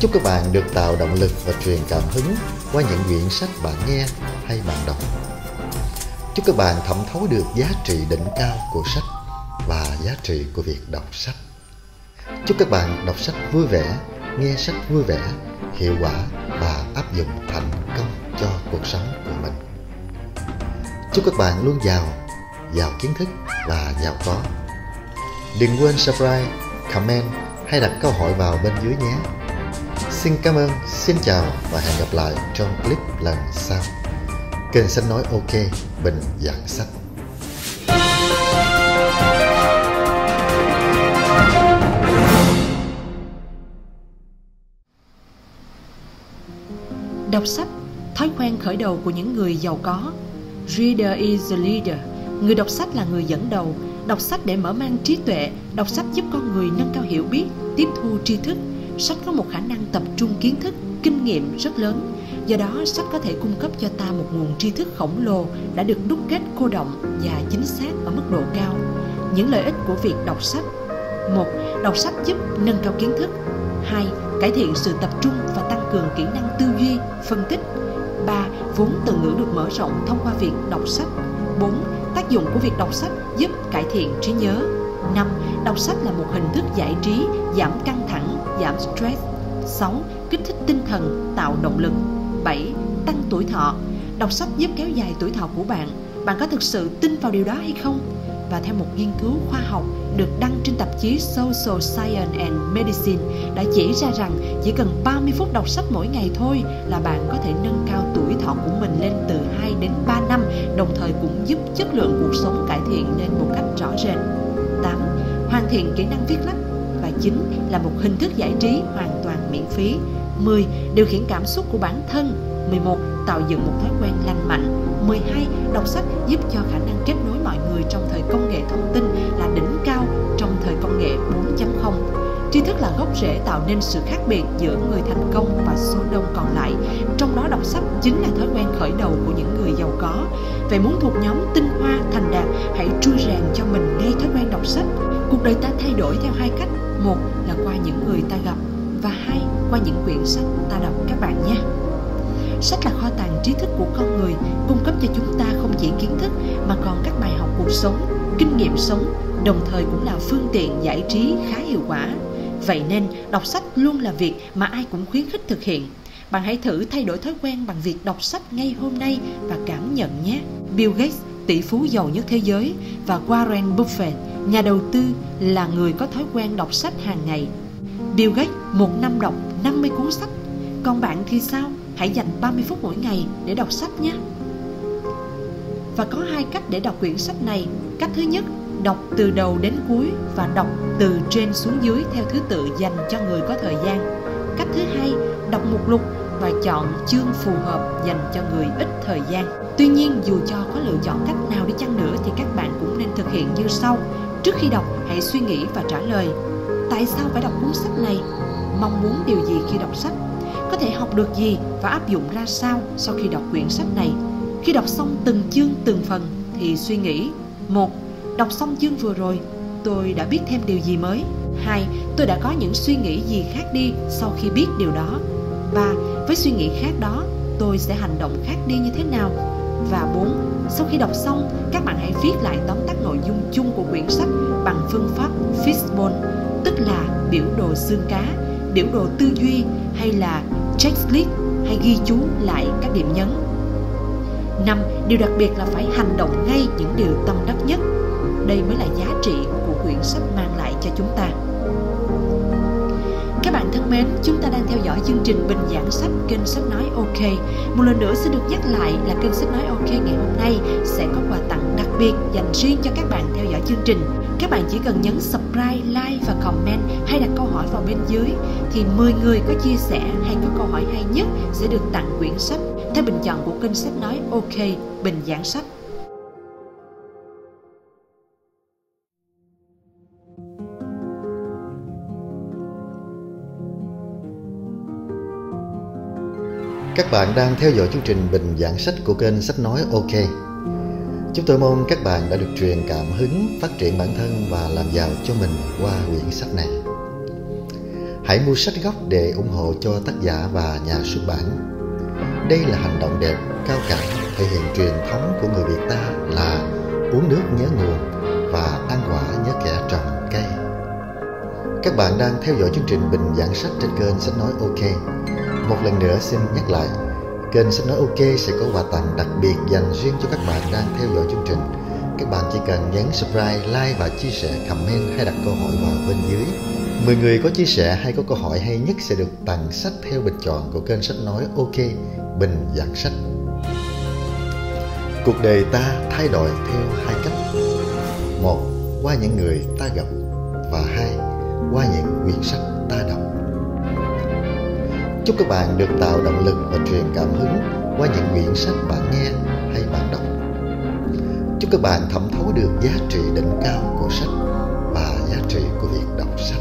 [SPEAKER 2] Chúc các bạn được tạo động lực và truyền cảm hứng qua những quyển sách bạn nghe hay bạn đọc. Chúc các bạn thẩm thấu được giá trị đỉnh cao của sách và giá trị của việc đọc sách. Chúc các bạn đọc sách vui vẻ, nghe sách vui vẻ, hiệu quả và áp dụng thành công cho cuộc sống của mình. Chúc các bạn luôn giàu, giàu kiến thức và giàu có. Đừng quên subscribe, comment hay đặt câu hỏi vào bên dưới nhé. Xin cảm ơn, xin chào và hẹn gặp lại trong clip lần sau. Kênh Sách Nói OK, bình dạng sách.
[SPEAKER 1] Đọc sách, thói quen khởi đầu của những người giàu có. Reader is the leader. Người đọc sách là người dẫn đầu. Đọc sách để mở mang trí tuệ, đọc sách giúp con người nâng cao hiểu biết, tiếp thu tri thức, Sách có một khả năng tập trung kiến thức, kinh nghiệm rất lớn. Do đó, sách có thể cung cấp cho ta một nguồn tri thức khổng lồ đã được đúc kết cô động và chính xác ở mức độ cao. Những lợi ích của việc đọc sách. Một Đọc sách giúp nâng cao kiến thức. Hai, Cải thiện sự tập trung và tăng cường kỹ năng tư duy, phân tích. Ba, Vốn từ ngữ được mở rộng thông qua việc đọc sách. Bốn, Tác dụng của việc đọc sách giúp cải thiện trí nhớ. 5. Đọc sách là một hình thức giải trí, giảm căng thẳng, giảm stress 6. Kích thích tinh thần, tạo động lực 7. Tăng tuổi thọ Đọc sách giúp kéo dài tuổi thọ của bạn Bạn có thực sự tin vào điều đó hay không? Và theo một nghiên cứu khoa học được đăng trên tạp chí Social Science and Medicine đã chỉ ra rằng chỉ cần 30 phút đọc sách mỗi ngày thôi là bạn có thể nâng cao tuổi thọ của mình lên từ 2 đến 3 năm, đồng thời cũng giúp chất lượng cuộc sống cải thiện lên một cách rõ rệt. 8. Hoàn thiện kỹ năng viết lách và 9 là một hình thức giải trí hoàn toàn miễn phí. 10. Điều khiển cảm xúc của bản thân 11. Tạo dựng một thói quen lành mạnh 12. Đọc sách giúp cho khả năng kết nối mọi người trong thời công nghệ thông tin là đỉnh cao trong thời công nghệ 4.0. Tri thức là gốc rễ tạo nên sự khác biệt giữa người thành công và số đông còn lại. Trong đó đọc sách chính là thói quen khởi đầu của những người giàu có. Vậy muốn thuộc nhóm tinh hoa thành đạt, hãy trui rèn cho mình ngay thói quen đọc sách. Cuộc đời ta thay đổi theo hai cách. Một là qua những người ta gặp và hai qua những quyển sách ta đọc các bạn nhé. Sách là kho tàng trí thức của con người, cung cấp cho chúng ta không chỉ kiến thức mà còn các bài học cuộc sống, kinh nghiệm sống, đồng thời cũng là phương tiện giải trí khá hiệu quả. Vậy nên, đọc sách luôn là việc mà ai cũng khuyến khích thực hiện. Bạn hãy thử thay đổi thói quen bằng việc đọc sách ngay hôm nay và cảm nhận nhé. Bill Gates, tỷ phú giàu nhất thế giới, và Warren Buffett, nhà đầu tư, là người có thói quen đọc sách hàng ngày. Bill Gates một năm đọc 50 cuốn sách. Còn bạn thì sao? Hãy dành 30 phút mỗi ngày để đọc sách nhé. Và có hai cách để đọc quyển sách này. Cách thứ nhất, đọc từ đầu đến cuối và đọc từ trên xuống dưới theo thứ tự dành cho người có thời gian. Cách thứ hai, đọc mục lục và chọn chương phù hợp dành cho người ít thời gian. Tuy nhiên, dù cho có lựa chọn cách nào đi chăng nữa thì các bạn cũng nên thực hiện như sau. Trước khi đọc, hãy suy nghĩ và trả lời. Tại sao phải đọc cuốn sách này? Mong muốn điều gì khi đọc sách? có thể học được gì và áp dụng ra sao sau khi đọc quyển sách này. Khi đọc xong từng chương từng phần thì suy nghĩ một Đọc xong chương vừa rồi, tôi đã biết thêm điều gì mới? hai Tôi đã có những suy nghĩ gì khác đi sau khi biết điều đó? ba Với suy nghĩ khác đó, tôi sẽ hành động khác đi như thế nào? Và bốn Sau khi đọc xong, các bạn hãy viết lại tóm tắt nội dung chung của quyển sách bằng phương pháp Fishbone, tức là biểu đồ xương cá, biểu đồ tư duy hay là checklist hay ghi chú lại các điểm nhấn. 5. Điều đặc biệt là phải hành động ngay những điều tâm đắc nhất. Đây mới là giá trị của quyển sách mang lại cho chúng ta. Các bạn thân mến, chúng ta đang theo dõi chương trình Bình giảng sách kênh sách nói OK. Một lần nữa xin được nhắc lại là kênh sách nói OK ngày hôm nay sẽ có quà tặng đặc biệt dành riêng cho các bạn theo dõi chương trình. Các bạn chỉ cần nhấn subscribe, like và comment hay đặt câu hỏi vào bên dưới thì 10 người có chia sẻ hay có câu hỏi hay nhất sẽ được tặng quyển sách theo bình chọn của kênh sách nói OK Bình giảng sách.
[SPEAKER 2] Các bạn đang theo dõi chương trình bình giảng sách của kênh Sách Nói OK. Chúng tôi mong các bạn đã được truyền cảm hứng phát triển bản thân và làm giàu cho mình qua quyển sách này. Hãy mua sách gốc để ủng hộ cho tác giả và nhà xuất bản. Đây là hành động đẹp, cao cả, thể hiện truyền thống của người Việt ta là uống nước nhớ nguồn và ăn quả nhớ kẻ trồng cây. Các bạn đang theo dõi chương trình bình giảng sách trên kênh Sách Nói OK một lần nữa xin nhắc lại, kênh Sách Nói OK sẽ có quà tặng đặc biệt dành riêng cho các bạn đang theo dõi chương trình. Các bạn chỉ cần nhấn subscribe, like và chia sẻ, comment hay đặt câu hỏi vào bên dưới. 10 người có chia sẻ hay có câu hỏi hay nhất sẽ được tặng sách theo bình chọn của kênh Sách Nói OK, bình giảng sách. Cuộc đời ta thay đổi theo hai cách. Một, qua những người ta gặp và hai, qua những quyển sách ta đọc Chúc các bạn được tạo động lực và truyền cảm hứng qua những quyển sách bạn nghe hay bạn đọc. Chúc các bạn thẩm thấu được giá trị đỉnh cao của sách và giá trị của việc đọc sách.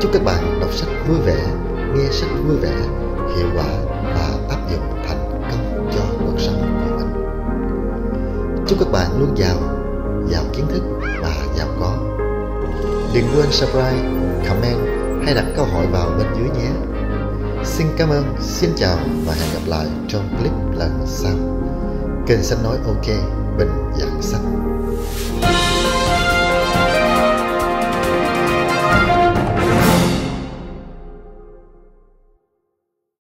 [SPEAKER 2] Chúc các bạn đọc sách vui vẻ, nghe sách vui vẻ, hiệu quả và áp dụng thành công cho cuộc sống của mình. Chúc các bạn luôn giàu, giàu kiến thức và giàu có. Đừng quên subscribe, comment hay đặt câu hỏi vào bên dưới nhé. Xin cảm ơn, xin chào và hẹn gặp lại trong clip lần sau. Kênh sách nói ok, bình dạng sách.